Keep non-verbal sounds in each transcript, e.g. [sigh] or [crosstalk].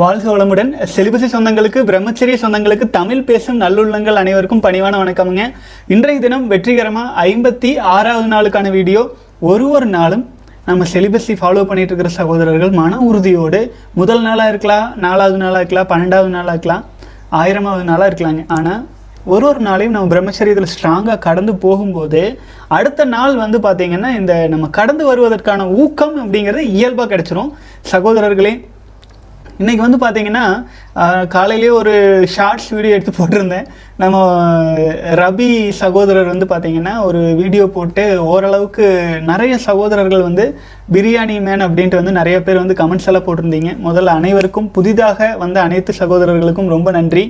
வாழ்க வளமுடன். செலிபசி சொந்தங்களுக்கு பிரம்மச்சரிய சொந்தங்களுக்கு தமிழ் பேசும் நல்லுள்ளங்கள் அனைவருக்கும் பணிவான வணக்கமுங்க. இன்றைய தினம் வெற்றிகரமாக ஐம்பத்தி ஆறாவது நாளுக்கான வீடியோ. ஒரு ஒரு நாளும் நம்ம செலிபஸை ஃபாலோ பண்ணிட்டு இருக்கிற சகோதரர்கள் மன உறுதியோடு முதல் நாளாக இருக்கலாம் நாலாவது நாளாக இருக்கலாம் பன்னெண்டாவது நாளாக இருக்கலாம் ஆயிரமாவது நாளாக இருக்கலாங்க. ஆனால் ஒரு ஒரு நாளையும் நம்ம பிரம்மச்சரியத்தில் ஸ்ட்ராங்காக கடந்து போகும்போது அடுத்த நாள் வந்து பார்த்திங்கன்னா இந்த நம்ம கடந்து வருவதற்கான ஊக்கம் அப்படிங்கிறது இயல்பாக கிடச்சிரும். சகோதரர்களே இன்றைக்கி வந்து பார்த்தீங்கன்னா காலையிலே காலையிலேயே ஒரு ஷார்ட்ஸ் வீடியோ எடுத்து போட்டிருந்தேன். நம்ம ரபி சகோதரர் வந்து பார்த்தீங்கன்னா ஒரு வீடியோ போட்டு ஓரளவுக்கு நிறைய சகோதரர்கள் வந்து பிரியாணி மேன் அப்படின்ட்டு வந்து நிறைய பேர் வந்து கமெண்ட்ஸ் எல்லாம் போட்டிருந்தீங்க. முதல்ல அனைவருக்கும் புதிதாக வந்த அனைத்து சகோதரர்களுக்கும் ரொம்ப நன்றி.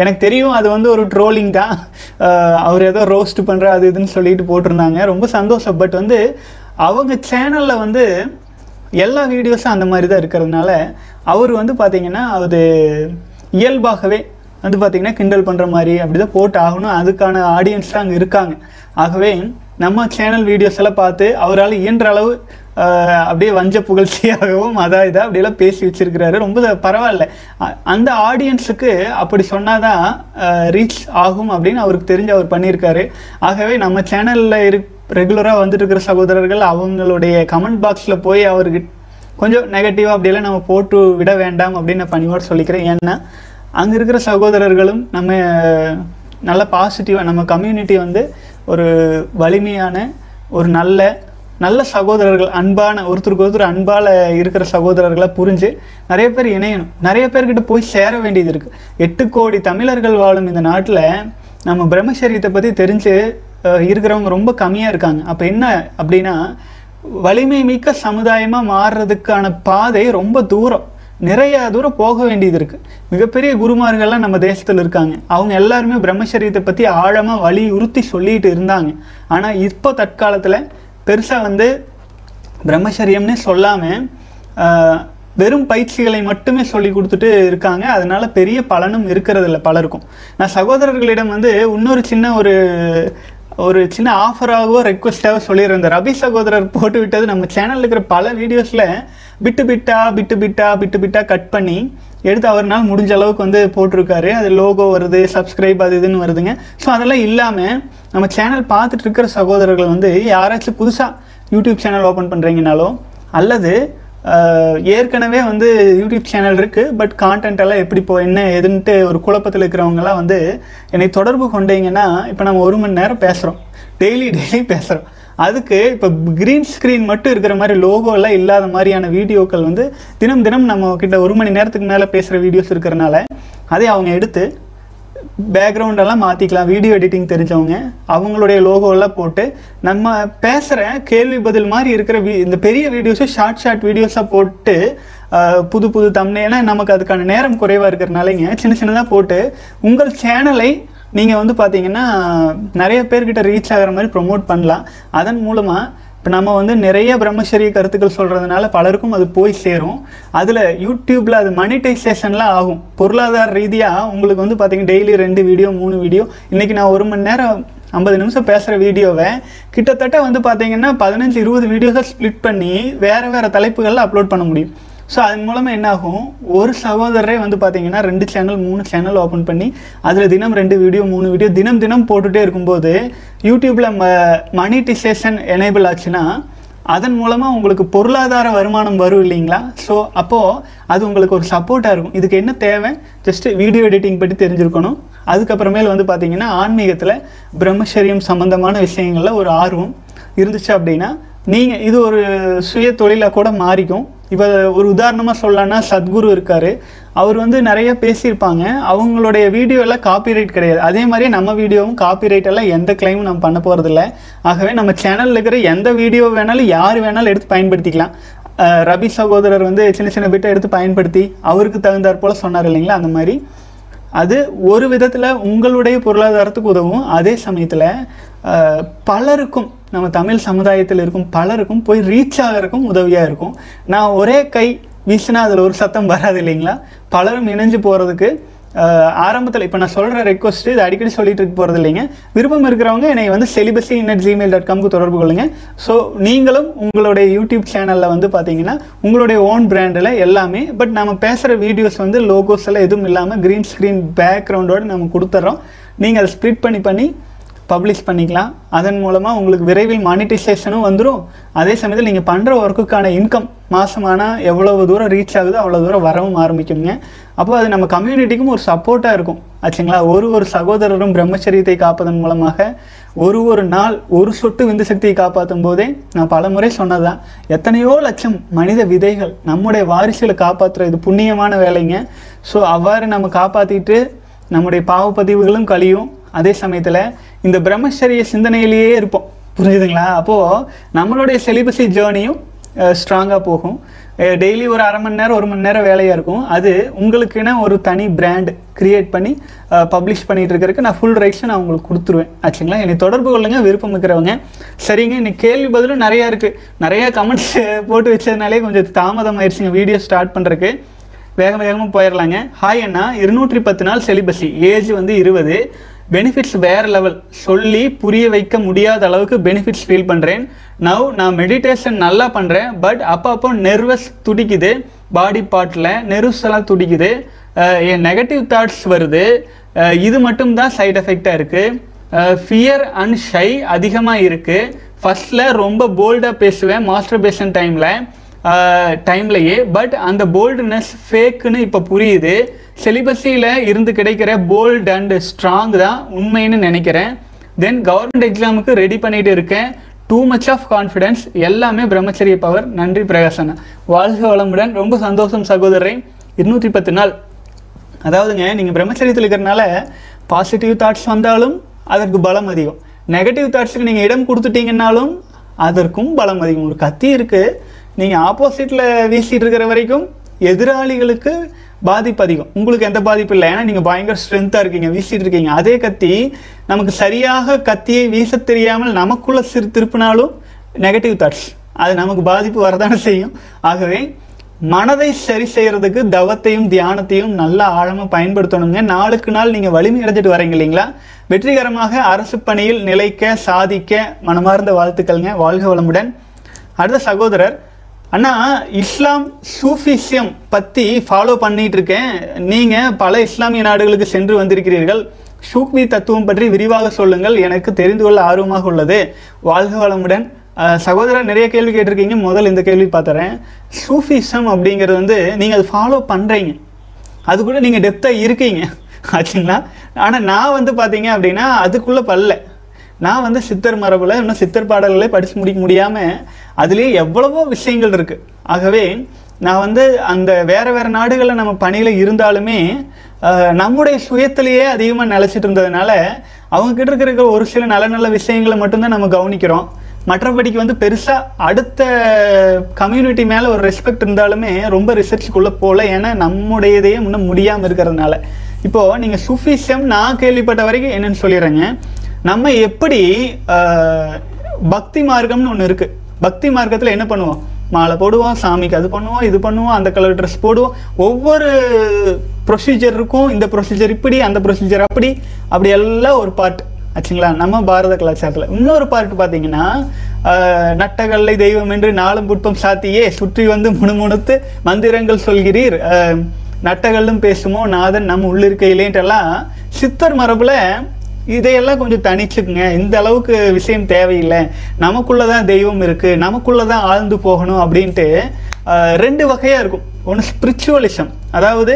எனக்கு தெரியும் அது வந்து ஒரு ட்ரோலிங் தான். அவர் ஏதோ ரோஸ்ட் பண்ணுற அது இதுன்னு சொல்லிட்டு போட்டிருந்தாங்க. ரொம்ப சந்தோஷம். பட் வந்து அவங்க சேனலில் வந்து எல்லா வீடியோஸும் அந்த மாதிரி தான் இருக்கிறதுனால அவர் வந்து பார்த்தீங்கன்னா அது இயல்பாகவே வந்து பார்த்திங்கன்னா கிண்டல் பண்ணுற மாதிரி அப்படி தான் போட்டு ஆகணும். அதுக்கான ஆடியன்ஸ் தான் அங்கே இருக்காங்க. ஆகவே நம்ம சேனல் வீடியோஸ் எல்லாம் பார்த்து அவரால் இயன்ற அளவு அப்படியே வஞ்ச புகழ்ச்சியாகவும் அதான் இதாக அப்படியெல்லாம் பேசி வச்சிருக்கிறாரு. ரொம்ப பரவாயில்ல. அந்த ஆடியன்ஸுக்கு அப்படி சொன்னாதான் ரீச் ஆகும் அப்படின்னு அவருக்கு தெரிஞ்சு அவர் பண்ணியிருக்காரு. ஆகவே நம்ம சேனலில் இருக்க ரெகுலராக வந்துட்டு இருக்கிற சகோதரர்கள் அவங்களுடைய கமெண்ட் பாக்ஸில் போய் அவருக்கு கொஞ்சம் நெகட்டிவாக அப்படியெல்லாம் நம்ம போட்டு விட வேண்டாம் அப்படின்னு நான் பணிவோடு சொல்லிக்கிறேன். ஏன்னா அங்கே இருக்கிற சகோதரர்களும் நம்ம நல்ல பாசிட்டிவாக நம்ம கம்யூனிட்டி வந்து ஒரு வலிமையான ஒரு நல்ல நல்ல சகோதரர்கள் அன்பான ஒருத்தருக்கு ஒருத்தர் அன்பால் இருக்கிற சகோதரர்களை புரிஞ்சு நிறைய பேர் இணையணும். நிறைய பேர்கிட்ட போய் சேர வேண்டியது இருக்குது எட்டு கோடி தமிழர்கள் வாழும் இந்த நாட்டில் நம்ம பிரம்மச்சரியத்தை பற்றி தெரிஞ்சு இருக்கிறவங்க ரொம்ப கம்மியாக இருக்காங்க. அப்போ என்ன அப்படின்னா வலிமை மிக்க சமுதாயமாக மாறுறதுக்கான பாதை ரொம்ப தூரம். நிறைய தூரம் போக வேண்டியது இருக்குது மிகப்பெரிய குருமார்கள்லாம் நம்ம தேசத்தில் இருக்காங்க. அவங்க எல்லாருமே பிரம்மச்சரியத்தை பற்றி ஆழமாக வலியுறுத்தி சொல்லிட்டு இருந்தாங்க. ஆனால் இப்போ தற்காலத்தில் பெருசாக வந்து பிரம்மச்சரியம்னே சொல்லாமல் வெறும் பயிற்சிகளை மட்டுமே சொல்லி கொடுத்துட்டு இருக்காங்க. அதனால பெரிய பலனும் இருக்கிறதில்ல பலருக்கும். நான் சகோதரர்களிடம் வந்து இன்னொரு சின்ன ஒரு ஒரு சின்ன ஆஃபராகவோ ரெக்வஸ்டாகவோ சொல்லியிருந்த இந்த ரபி சகோதரர் போட்டு விட்டது நம்ம சேனலில் இருக்கிற பல வீடியோஸில் பிட்டு பிட்டா பிட்டு பிட்டா பிட்டு பிட்டா கட் பண்ணி எடுத்து அவர்னால் முடிஞ்ச அளவுக்கு வந்து போட்டிருக்காரு. அது லோகோ வருது சப்ஸ்கிரைப் அது இதுன்னு வருதுங்க. ஸோ அதெல்லாம் இல்லாமல் நம்ம சேனல் பார்த்துட்டு இருக்கிற சகோதரர்கள் வந்து யாராச்சும் புதுசாக யூடியூப் சேனல் ஓப்பன் பண்ணுறீங்கனாலோ அல்லது ஏற்கனவே வந்து யூடியூப் சேனல் இருக்குது பட் கான்டென்ட் எல்லாம் எப்படி போ என்ன எதுன்ட்டு ஒரு குழப்பத்தில் இருக்கிறவங்கலாம் வந்து என்னை தொடர்பு கொண்டீங்கன்னா இப்போ நம்ம ஒரு மணி நேரம் பேசுகிறோம் டெய்லி டெய்லி பேசுகிறோம் அதுக்கு இப்போ க்ரீன் ஸ்க்ரீன் மட்டும் இருக்கிற மாதிரி லோகோலாம் இல்லாத மாதிரியான வீடியோக்கள் வந்து தினம் தினம் நம்ம கிட்ட ஒரு மணி நேரத்துக்கு மேலே பேசுகிற வீடியோஸ் இருக்கிறனால அதை அவங்க எடுத்து பேக்ரவுண்டெல்லாம் மாற்றிக்கலாம் வீடியோ எடிட்டிங் தெரிஞ்சவங்க அவங்களுடைய லோகோலாம் எல்லாம் போட்டு நம்ம பேசுகிற கேள்வி பதில் மாதிரி இருக்கிற வீ இந்த பெரிய வீடியோஸை ஷார்ட் ஷார்ட் வீடியோஸாக போட்டு புது புது தம்னே ஏன்னா நமக்கு அதுக்கான நேரம் குறைவாக இருக்கிறனாலங்க சின்ன சின்னதாக போட்டு உங்கள் சேனலை நீங்கள் வந்து பார்த்தீங்கன்னா நிறைய பேர்கிட்ட ரீச் ஆகிற மாதிரி ப்ரொமோட் பண்ணலாம். அதன் மூலமாக இப்போ நம்ம வந்து நிறைய பிரம்மச்சரிய கருத்துக்கள் சொல்கிறதுனால பலருக்கும் அது போய் சேரும். அதில் யூடியூப்பில் அது மனிட்டைசேஷன்லாம் ஆகும். பொருளாதார ரீதியாக உங்களுக்கு வந்து பார்த்திங்கன்னா டெய்லி ரெண்டு வீடியோ மூணு வீடியோ இன்றைக்கி நான் ஒரு மணி நேரம் ஐம்பது நிமிஷம் பேசுகிற வீடியோவை கிட்டத்தட்ட வந்து பார்த்தீங்கன்னா பதினஞ்சு இருபது வீடியோஸை ஸ்ப்ளிட் பண்ணி வேறு வேறு தலைப்புகளில் அப்லோட் பண்ண முடியும். ஸோ அதன் மூலமாக என்னாகும்? ஒரு சகோதரரே வந்து பார்த்தீங்கன்னா ரெண்டு சேனல் மூணு சேனல் ஓப்பன் பண்ணி அதில் தினம் ரெண்டு வீடியோ மூணு வீடியோ தினம் தினம் போட்டுகிட்டே இருக்கும்போது யூடியூப்பில் ம மனிட்டைசேஷன் எனேபிள் ஆச்சுன்னா அதன் மூலமாக உங்களுக்கு பொருளாதார வருமானம் வரும் இல்லைங்களா? ஸோ அப்போது அது உங்களுக்கு ஒரு சப்போர்ட்டாக இருக்கும். இதுக்கு என்ன தேவை? ஜஸ்ட்டு வீடியோ எடிட்டிங் பற்றி தெரிஞ்சிருக்கணும். அதுக்கப்புறமேல் வந்து பார்த்தீங்கன்னா ஆன்மீகத்தில் பிரம்மச்சரியம் சம்மந்தமான விஷயங்களில் ஒரு ஆர்வம் இருந்துச்சு அப்படின்னா நீங்கள் இது ஒரு சுய தொழிலாக கூட மாறிக்கும். இப்போ ஒரு உதாரணமாக சொல்லலான்னா சத்குரு இருக்கார். அவர் வந்து நிறைய பேசியிருப்பாங்க. அவங்களுடைய வீடியோவெல்லாம் காப்பிரைட் கிடையாது. அதே மாதிரியே நம்ம வீடியோவும் காப்பிரைட் எல்லாம் எந்த கிளைமும் நம்ம பண்ண போகிறதில்ல ஆகவே நம்ம சேனலில் இருக்கிற எந்த வீடியோ வேணாலும் யார் வேணாலும் எடுத்து பயன்படுத்திக்கலாம். ரபி சகோதரர் வந்து சின்ன சின்ன பிட்டை எடுத்து பயன்படுத்தி அவருக்கு தகுந்தாற் போல் சொன்னார் இல்லைங்களா? அந்த மாதிரி. அது ஒரு விதத்தில் உங்களுடைய பொருளாதாரத்துக்கு உதவும். அதே சமயத்தில் பலருக்கும் நம்ம தமிழ் சமுதாயத்தில் இருக்கும் பலருக்கும் போய் ரீச் ஆகிறதுக்கும் உதவியாக இருக்கும். நான் ஒரே கை வீசினா அதில் ஒரு சத்தம் வராது இல்லைங்களா? பலரும் இணைஞ்சு போகிறதுக்கு ஆரம்பத்தில் இப்போ நான் சொல்கிற ரெக்வஸ்ட் இது அடிக்கடி சொல்லிட்டு இருக்க போகிறது இல்லைங்க. விருப்பம் இருக்கிறவங்க என்னை வந்து செலிபஸி இன்னட் ஜிமெயில் டாட் காம்க்கு தொடர்பு கொள்ளுங்க. ஸோ நீங்களும் உங்களுடைய யூடியூப் சேனலில் வந்து பார்த்தீங்கன்னா உங்களுடைய ஓன் பிராண்டில் எல்லாமே பட் நம்ம பேசுகிற வீடியோஸ் வந்து லோகோஸ் எல்லாம் எதுவும் இல்லாமல் க்ரீன் ஸ்க்ரீன் பேக்ரவுண்டோடு நம்ம கொடுத்துட்றோம் நீங்கள் அதை ஸ்ப்ளிட் பண்ணி பண்ணி பப்ளிஷ் பண்ணிக்கலாம். அதன் மூலமாக உங்களுக்கு விரைவில் மானிட்டைசேஷனும் வந்துடும் அதே சமயத்தில் நீங்கள் பண்ணுற ஒர்க்குக்கான இன்கம் மாதமானால் எவ்வளவு தூரம் ரீச் ஆகுதோ அவ்வளோ தூரம் வரவும் ஆரம்பிக்குங்க அப்போ அது நம்ம கம்யூனிட்டிக்கும் ஒரு சப்போர்ட்டாக இருக்கும். ஆச்சுங்களா? ஒரு ஒரு சகோதரரும் பிரம்மச்சரியத்தை காப்பதன் மூலமாக ஒரு ஒரு நாள் ஒரு சொட்டு விந்து சக்தியை காப்பாற்றும் போதே நான் பல முறை சொன்னதான் எத்தனையோ லட்சம் மனித விதைகள் நம்முடைய வாரிசுகளை காப்பாற்றுற இது புண்ணியமான வேலைங்க. ஸோ அவ்வாறு நம்ம காப்பாற்றிட்டு நம்முடைய பாவப்பதிவுகளும் கழியும். அதே சமயத்தில் இந்த பிரம்மச்சரிய சிந்தனையிலேயே இருப்போம். புரிஞ்சுதுங்களா அப்போது நம்மளுடைய செலிபஸி ஜேர்னியும் ஸ்ட்ராங்காக போகும். டெய்லி ஒரு அரை மணி நேரம் ஒரு மணி நேரம் வேலையாக இருக்கும். அது உங்களுக்குன்னு ஒரு தனி பிராண்ட் கிரியேட் பண்ணி பப்ளிஷ் பண்ணிகிட்டு இருக்கிறதுக்கு நான் ஃபுல் ரைட்ஸை நான் உங்களுக்கு கொடுத்துருவேன். ஆச்சுங்களா? என்னை தொடர்பு கொள்ளுங்க விருப்பம் இருக்கிறவங்க. சரிங்க இன்னைக்கு கேள்வி பதிலும் நிறையா இருக்குது நிறையா கமெண்ட்ஸ் போட்டு வச்சதுனாலே கொஞ்சம் தாமதம் ஆயிடுச்சுங்க வீடியோ ஸ்டார்ட் பண்ணுறக்கு வேக வேகமாக போயிடலாங்க ஹாய் அண்ணா இருநூற்றி பத்து நாள் செலிபஸி ஏஜ் வந்து இருபது. பெனிஃபிட்ஸ் வேறு லெவல் சொல்லி புரிய வைக்க முடியாத அளவுக்கு பெனிஃபிட்ஸ் ஃபீல் பண்ணுறேன் நவ் நான் மெடிடேஷன் நல்லா பண்ணுறேன் பட் அப்பப்போ நெர்வஸ் துடிக்குது. பாடி பார்ட்டில் நெர்வஸ் எல்லாம் துடிக்குது. என் நெகட்டிவ் தாட்ஸ் வருது. இது மட்டும் தான் சைட் எஃபெக்டாக இருக்குது ஃபியர் அண்ட் ஷை அதிகமாக இருக்குது ஃபஸ்ட்டில் ரொம்ப போல்டாக பேசுவேன். மாஸ்டர் பேஷன் டைமில் டைம்லையே பட் அந்த போல்டுனஸ் ஃபேக்குன்னு இப்போ புரியுது. செலிபஸியில் இருந்து கிடைக்கிற போல்ட் அண்ட் ஸ்ட்ராங் தான் உண்மைன்னு நினைக்கிறேன். தென் கவர்மெண்ட் எக்ஸாமுக்கு ரெடி பண்ணிட்டு இருக்கேன். டூ மச் ஆஃப் கான்ஃபிடென்ஸ் எல்லாமே பிரம்மச்சரிய பவர் நன்றி பிரகாசனா வாழ்க வளமுடன். ரொம்ப சந்தோஷம் சகோதரரை. இருநூற்றி பத்து நாள். அதாவதுங்க நீங்கள் பிரம்மச்சரியத்தில் இருக்கிறனால பாசிட்டிவ் தாட்ஸ் வந்தாலும் அதற்கு பலம் அதிகம். நெகட்டிவ் தாட்ஸுக்கு நீங்கள் இடம் கொடுத்துட்டீங்கன்னாலும் அதற்கும் பலம் அதிகம். ஒரு கத்தி இருக்குது நீங்கள் ஆப்போசிட்டில் வீசிட்டு இருக்கிற வரைக்கும் எதிராளிகளுக்கு பாதிப்பு அதிகம். உங்களுக்கு எந்த பாதிப்பு இல்லை. ஏன்னா நீங்கள் பயங்கர ஸ்ட்ரென்த்தாக இருக்கீங்க வீசிட்டு இருக்கீங்க. அதே கத்தி நமக்கு சரியாக கத்தியை வீச தெரியாமல் நமக்குள்ள சிறு திருப்பினாலும் நெகட்டிவ் தாட்ஸ் அது நமக்கு பாதிப்பு வரதானே செய்யும். ஆகவே மனதை சரி செய்யறதுக்கு தவத்தையும் தியானத்தையும் நல்லா ஆழமாக பயன்படுத்தணுங்க. நாளுக்கு நாள் நீங்கள் வலிமை அடைஞ்சிட்டு வரீங்க இல்லைங்களா? வெற்றிகரமாக அரசு பணியில் நிலைக்க சாதிக்க மனமார்ந்த வாழ்த்துக்கள்ங்க. வாழ்க வளமுடன். அடுத்த சகோதரர் அண்ணா இஸ்லாம் சூஃபிசியம் பற்றி ஃபாலோ பண்ணிகிட்ருக்கேன் இருக்கேன் நீங்கள் பல இஸ்லாமிய நாடுகளுக்கு சென்று வந்திருக்கிறீர்கள். சூக்மி தத்துவம் பற்றி விரிவாக சொல்லுங்கள். எனக்கு தெரிந்து கொள்ள ஆர்வமாக உள்ளது. வாழ்க வளமுடன். சகோதரர் நிறைய கேள்வி கேட்டிருக்கீங்க. முதல் இந்த கேள்வி பார்த்துறேன். சூஃபிசம் அப்படிங்கிறது வந்து நீங்கள் அது ஃபாலோ பண்ணுறீங்க அது கூட நீங்கள் டெப்த்தாக இருக்கீங்க. [laughs] ஆச்சுங்களா? ஆனால் நான் வந்து பார்த்தீங்க அப்படின்னா அதுக்குள்ளே பல்ல. நான் வந்து சித்தர் மரபில் இன்னும் சித்தர் பாடல்களே படித்து முடிக்க முடியாமல் அதுலேயே எவ்வளவோ விஷயங்கள் இருக்குது ஆகவே நான் வந்து அந்த வேறு வேறு நாடுகளில் நம்ம பணியில் இருந்தாலுமே நம்முடைய சுயத்திலேயே அதிகமாக நிலச்சிட்டு இருந்ததுனால அவங்கக்கிட்ட இருக்கிற ஒரு சில நல்ல நல்ல விஷயங்களை மட்டும்தான் நம்ம கவனிக்கிறோம். மற்றபடிக்கு வந்து பெருசாக அடுத்த கம்யூனிட்டி மேலே ஒரு ரெஸ்பெக்ட் இருந்தாலுமே ரொம்ப ரிசர்ச்சுக்குள்ளே போகல ஏன்னா நம்முடையதையே முன்ன முடியாமல் இருக்கிறதுனால. இப்போது நீங்கள் சுஃபிசம் நான் கேள்விப்பட்ட வரைக்கும் என்னென்னு சொல்லிடுறேங்க. நம்ம எப்படி பக்தி மார்க்கம்னு ஒன்று இருக்குது பக்தி மார்க்கத்தில் என்ன பண்ணுவோம்? மாலை போடுவோம் சாமிக்கு அது பண்ணுவோம் இது பண்ணுவோம் அந்த கலர் ட்ரெஸ் போடுவோம். ஒவ்வொரு ப்ரொசீஜர் இருக்கும் இந்த ப்ரொசீஜர் இப்படி அந்த ப்ரொசீஜர் அப்படி அப்படி எல்லாம் ஒரு பார்ட் ஆச்சுங்களா? நம்ம பாரத கலாச்சாரத்தில். இன்னொரு பார்ட் பார்த்தீங்கன்னா நட்டகல்லை தெய்வம் என்று நாளும் புட்பம் சாத்தியே சுற்றி வந்து முணுமுணுத்து மந்திரங்கள் சொல்கிறீர். நட்டகளும் நட்டகல்லும் பேசுமோ நாதன் நம் உள்ளிருக்கையிலேன்ட்டெல்லாம் சித்தர் மரபில் இதையெல்லாம் கொஞ்சம் தனிச்சுக்குங்க இந்த அளவுக்கு விஷயம் தேவையில்லை. நமக்குள்ளே தான் தெய்வம் இருக்கு. நமக்குள்ளே தான் ஆழ்ந்து போகணும் அப்படின்ட்டு ரெண்டு வகையா இருக்கும். ஒன்று ஸ்பிரிச்சுவலிசம் அதாவது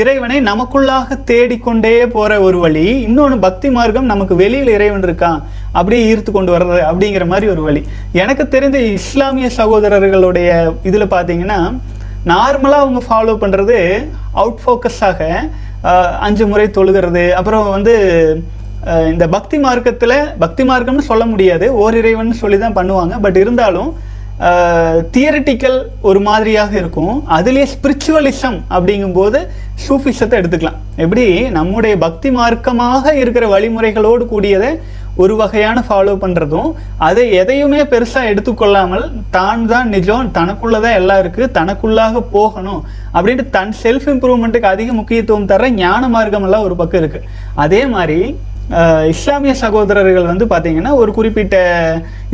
இறைவனை நமக்குள்ளாக தேடிக்கொண்டே போற ஒரு வழி இன்னொன்று பக்தி மார்க்கம் நமக்கு வெளியில் இறைவன் இருக்கான் அப்படியே ஈர்த்து கொண்டு வர்றது அப்படிங்கிற மாதிரி ஒரு வழி. எனக்கு தெரிந்த இஸ்லாமிய சகோதரர்களுடைய இதில் பார்த்தீங்கன்னா நார்மலாக அவங்க ஃபாலோ பண்ணுறது அவுட் ஃபோக்கஸாக அஞ்சு முறை தொழுகிறது அப்புறம் வந்து இந்த பக்தி மார்க்கத்தில் பக்தி மார்க்கம்னு சொல்ல முடியாது. ஓரிறைவன் சொல்லி தான் பண்ணுவாங்க. பட் இருந்தாலும் தியரிட்டிக்கல் ஒரு மாதிரியாக இருக்கும். அதுலேயே ஸ்பிரிச்சுவலிசம் அப்படிங்கும்போது சூஃபிசத்தை எடுத்துக்கலாம். எப்படி? நம்முடைய பக்தி மார்க்கமாக இருக்கிற வழிமுறைகளோடு கூடியதை ஒரு வகையான ஃபாலோ பண்ணுறதும் அதை எதையுமே பெருசாக எடுத்துக்கொள்ளாமல் தான் தான் நிஜம் தனக்குள்ளதான் எல்லாம் இருக்குது தனக்குள்ளாக போகணும் அப்படின்ட்டு தன் செல்ஃப் இம்ப்ரூவ்மெண்ட்டுக்கு அதிக முக்கியத்துவம் தர ஞான மார்க்கமெல்லாம் ஒரு பக்கம் இருக்குது அதே மாதிரி இஸ்லாமிய சகோதரர்கள் வந்து பார்த்தீங்கன்னா ஒரு குறிப்பிட்ட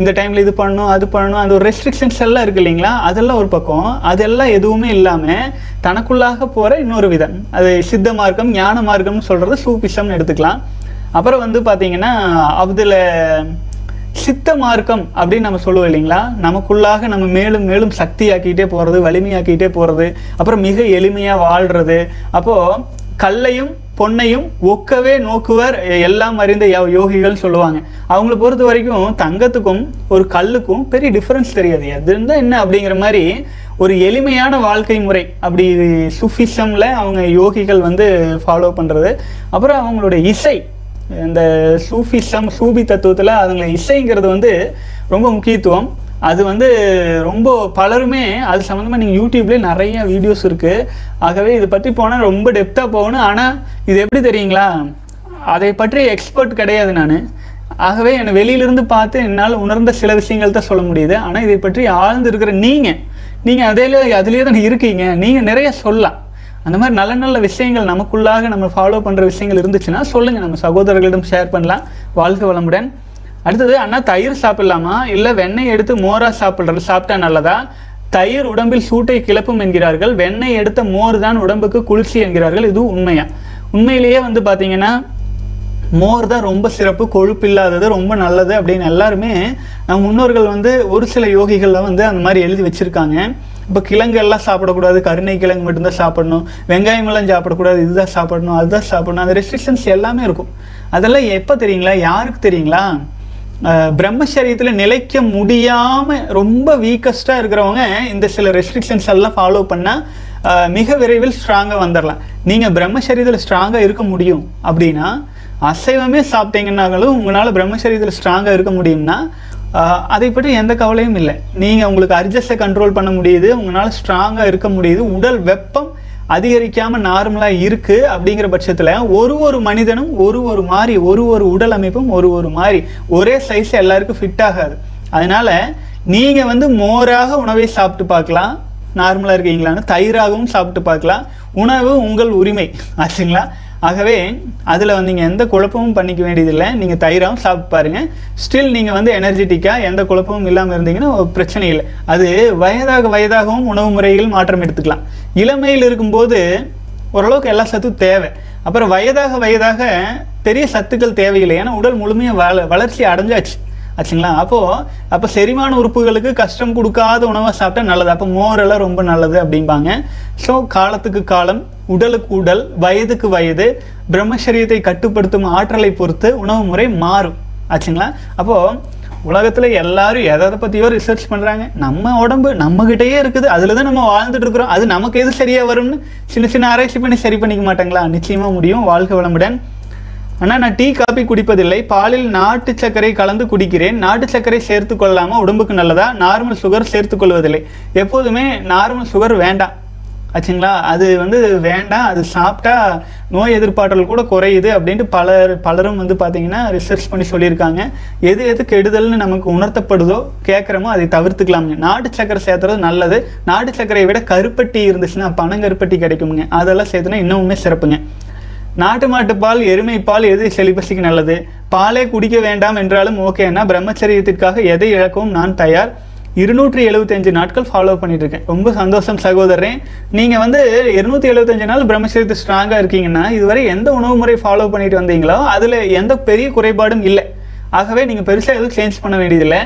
இந்த டைமில் இது பண்ணணும் அது பண்ணணும் அந்த ஒரு ரெஸ்ட்ரிக்ஷன்ஸ் எல்லாம் இருக்கு இல்லைங்களா? அதெல்லாம் ஒரு பக்கம். அதெல்லாம் எதுவுமே இல்லாமல் தனக்குள்ளாக போகிற இன்னொரு விதம். அது சித்த மார்க்கம் ஞான மார்க்கம்னு சொல்கிறது சூபிசம்னு எடுத்துக்கலாம். அப்புறம் வந்து பார்த்தீங்கன்னா அதில் சித்த மார்க்கம் அப்படின்னு நம்ம சொல்லுவோம் இல்லைங்களா? நமக்குள்ளாக நம்ம மேலும் மேலும் சக்தியாக்கிட்டே போகிறது வலிமையாக்கிட்டே போகிறது அப்புறம் மிக எளிமையாக வாழ்கிறது அப்போது கல்லையும் பொன்னையும் ஒக்கவே நோக்குவர் எல்லாம் அறிந்த யோகிகள் சொல்லுவாங்க. அவங்கள பொறுத்த வரைக்கும் தங்கத்துக்கும் ஒரு கல்லுக்கும் பெரிய டிஃப்ரென்ஸ் தெரியாது. எது இருந்தால் என்ன அப்படிங்கிற மாதிரி ஒரு எளிமையான வாழ்க்கை முறை. அப்படி சுஃபிசமில் அவங்க யோகிகள் வந்து ஃபாலோ பண்ணுறது அப்புறம் அவங்களுடைய இசை. இந்த சூஃபிசம் சூபி தத்துவத்தில் அதுங்களை இசைங்கிறது வந்து ரொம்ப முக்கியத்துவம். அது வந்து ரொம்ப பலருமே அது சம்மந்தமாக நீங்கள் யூடியூப்லேயே நிறைய வீடியோஸ் இருக்குது ஆகவே இதை பற்றி போனால் ரொம்ப டெப்த்தாக போகணும். ஆனால் இது எப்படி தெரியுங்களா? அதை பற்றி எக்ஸ்பர்ட் கிடையாது நான். ஆகவே என்னை வெளியிலிருந்து பார்த்து என்னால் உணர்ந்த சில விஷயங்கள் தான் சொல்ல முடியுது. ஆனால் இதை பற்றி ஆழ்ந்து இருக்கிற நீங்கள் நீங்கள் அதிலே அதுலேயே தான் இருக்கீங்க. நீங்கள் நிறைய சொல்லலாம். அந்த மாதிரி நல்ல நல்ல விஷயங்கள் நமக்குள்ளாக நம்ம ஃபாலோ பண்ணுற விஷயங்கள் இருந்துச்சுன்னா சொல்லுங்கள் நம்ம சகோதரர்களிடம் ஷேர் பண்ணலாம். வாழ்க வளமுடன். அடுத்தது அண்ணா தயிர் சாப்பிடலாமா? இல்லை வெண்ணெய் எடுத்து மோரா சாப்பிட்றது சாப்பிட்டா நல்லதா? தயிர் உடம்பில் சூட்டை கிளப்பும் என்கிறார்கள். வெண்ணெய் எடுத்த மோர் தான் உடம்புக்கு குளிர்ச்சி என்கிறார்கள். இது உண்மையா? உண்மையிலேயே வந்து பார்த்தீங்கன்னா மோர் தான் ரொம்ப சிறப்பு கொழுப்பு இல்லாதது ரொம்ப நல்லது அப்படின்னு எல்லாருமே நம் முன்னோர்கள் வந்து ஒரு சில யோகிகள்லாம் வந்து அந்த மாதிரி எழுதி வச்சிருக்காங்க. இப்போ கிழங்கு எல்லாம் சாப்பிடக்கூடாது கருணை கிழங்கு மட்டும்தான் சாப்பிடணும் வெங்காயம் எல்லாம் சாப்பிடக்கூடாது இதுதான் சாப்பிடணும் அதுதான் சாப்பிடணும் அந்த ரெஸ்ட்ரிக்ஷன்ஸ் எல்லாமே இருக்கும். அதெல்லாம் எப்போ தெரியுங்களா? யாருக்கு தெரியுங்களா? பிரம்மச்சரியத்தில் நிலைக்க முடியாமல் ரொம்ப வீக்கஸ்டாக இருக்கிறவங்க இந்த சில ரெஸ்ட்ரிக்ஷன்ஸ் எல்லாம் ஃபாலோ பண்ணால் மிக விரைவில் ஸ்ட்ராங்காக வந்துடலாம் நீங்கள் பிரம்மச்சரியத்தில் ஸ்ட்ராங்காக இருக்க முடியும் அப்படின்னா அசைவமே சாப்பிட்டீங்கன்னாலும் உங்களால் பிரம்மச்சரியத்தில் ஸ்ட்ராங்காக இருக்க முடியும்னா அதை பற்றி எந்த கவலையும் இல்லை. நீங்கள் உங்களுக்கு அர்ஜஸ்ட்டை கண்ட்ரோல் பண்ண முடியுது உங்களால் ஸ்ட்ராங்காக இருக்க முடியுது உடல் வெப்பம் அதிகரிக்காமல் நார்மலாக இருக்குது அப்படிங்கிற பட்சத்தில் ஒரு ஒரு மனிதனும் ஒரு ஒரு மாதிரி ஒரு ஒரு உடல் அமைப்பும் ஒரு ஒரு மாதிரி ஒரே சைஸ் எல்லாருக்கும் ஃபிட் ஆகாது. அதனால் நீங்கள் வந்து மோராக உணவை சாப்பிட்டு பார்க்கலாம். நார்மலாக இருக்கீங்களான்னு தயிராகவும் சாப்பிட்டு பார்க்கலாம். உணவு உங்கள் உரிமை. [laughs] ஆச்சுங்களா? ஆகவே அதில் வந்து நீங்கள் எந்த குழப்பமும் பண்ணிக்க வேண்டியதில்லை. நீங்கள் தயிராகவும் சாப்பிட்டு பாருங்கள் ஸ்டில் நீங்கள் வந்து எனர்ஜெட்டிக்காக எந்த குழப்பமும் இல்லாமல் இருந்தீங்கன்னா ஒரு பிரச்சனை இல்லை. அது வயதாக வயதாகவும் உணவு முறைகள் மாற்றம் எடுத்துக்கலாம். இளமையில் இருக்கும்போது ஓரளவுக்கு எல்லா சத்தும் தேவை. அப்புறம் வயதாக வயதாக பெரிய சத்துக்கள் தேவையில்லை. ஏன்னா உடல் முழுமையாக வள வளர்ச்சி அடைஞ்சாச்சு. ஆச்சுங்களா? அப்போது அப்போ செரிமான உறுப்புகளுக்கு கஷ்டம் கொடுக்காத உணவை சாப்பிட்டா நல்லது. அப்போ மோரெல்லாம் ரொம்ப நல்லது அப்படிம்பாங்க. ஸோ காலத்துக்கு காலம் உடலுக்கு உடல் வயதுக்கு வயது பிரம்மச்சரியத்தை கட்டுப்படுத்தும் ஆற்றலை பொறுத்து உணவு முறை மாறும். ஆச்சுங்களா? அப்போது உலகத்தில் எல்லாரும் எதை எதை பற்றியோ ரிசர்ச் பண்ணுறாங்க நம்ம உடம்பு நம்மகிட்டயே இருக்குது. அதில் தான் நம்ம வாழ்ந்துட்டு இருக்கிறோம். அது நமக்கு எது சரியாக வரும்னு சின்ன சின்ன ஆராய்ச்சி பண்ணி சரி பண்ணிக்க மாட்டாங்களா? நிச்சயமாக முடியும். வாழ்க வளமுடன். ஆனால் நான் டீ காபி குடிப்பதில்லை. பாலில் நாட்டு சர்க்கரை கலந்து குடிக்கிறேன். நாட்டு சர்க்கரை சேர்த்து கொள்ளாமல் உடம்புக்கு நல்லதா? நார்மல் சுகர் சேர்த்து கொள்வதில்லை. எப்போதுமே நார்மல் சுகர் வேண்டாம். ஆச்சுங்களா? அது வந்து வேண்டாம். அது சாப்பிட்டா நோய் எதிர்ப்பாற்றல் கூட குறையுது அப்படின்ட்டு பலர் பலரும் வந்து பார்த்தீங்கன்னா ரிசர்ச் பண்ணி சொல்லியிருக்காங்க. எது எது கெடுதல்னு நமக்கு உணர்த்தப்படுதோ கேட்குறோமோ அதை தவிர்த்துக்கலாமுங்க. நாட்டு சக்கரை சேர்த்துறது நல்லது. நாட்டு சக்கரையை விட கருப்பட்டி இருந்துச்சுன்னா பனங்கருப்பட்டி கிடைக்குமுங்க. அதெல்லாம் சேர்த்துனா இன்னுமே சிறப்புங்க. நாட்டு மாட்டு பால் எருமை பால் எது செலிபஸுக்கு நல்லது? பாலே குடிக்க வேண்டாம் என்றாலும் ஓகேன்னா பிரம்மச்சரியத்திற்காக எதை இழக்கவும் நான் தயார்? இருநூற்றி எழுபத்தஞ்சு நாட்கள் ஃபாலோ பண்ணிட்டு இருக்கேன் ரொம்ப சந்தோஷம் சகோதரன் நீங்கள் வந்து இருநூற்றி எழுபத்தஞ்சு நாள் பிரம்மச்சரியத்து ஸ்ட்ராங்காக இருக்கீங்கன்னா இதுவரை எந்த உணவு முறை ஃபாலோ பண்ணிட்டு வந்தீங்களோ அதில் எந்த பெரிய குறைபாடும் இல்லை. ஆகவே நீங்கள் பெருசாக எதுவும் சேஞ்ச் பண்ண வேண்டியதில்லை.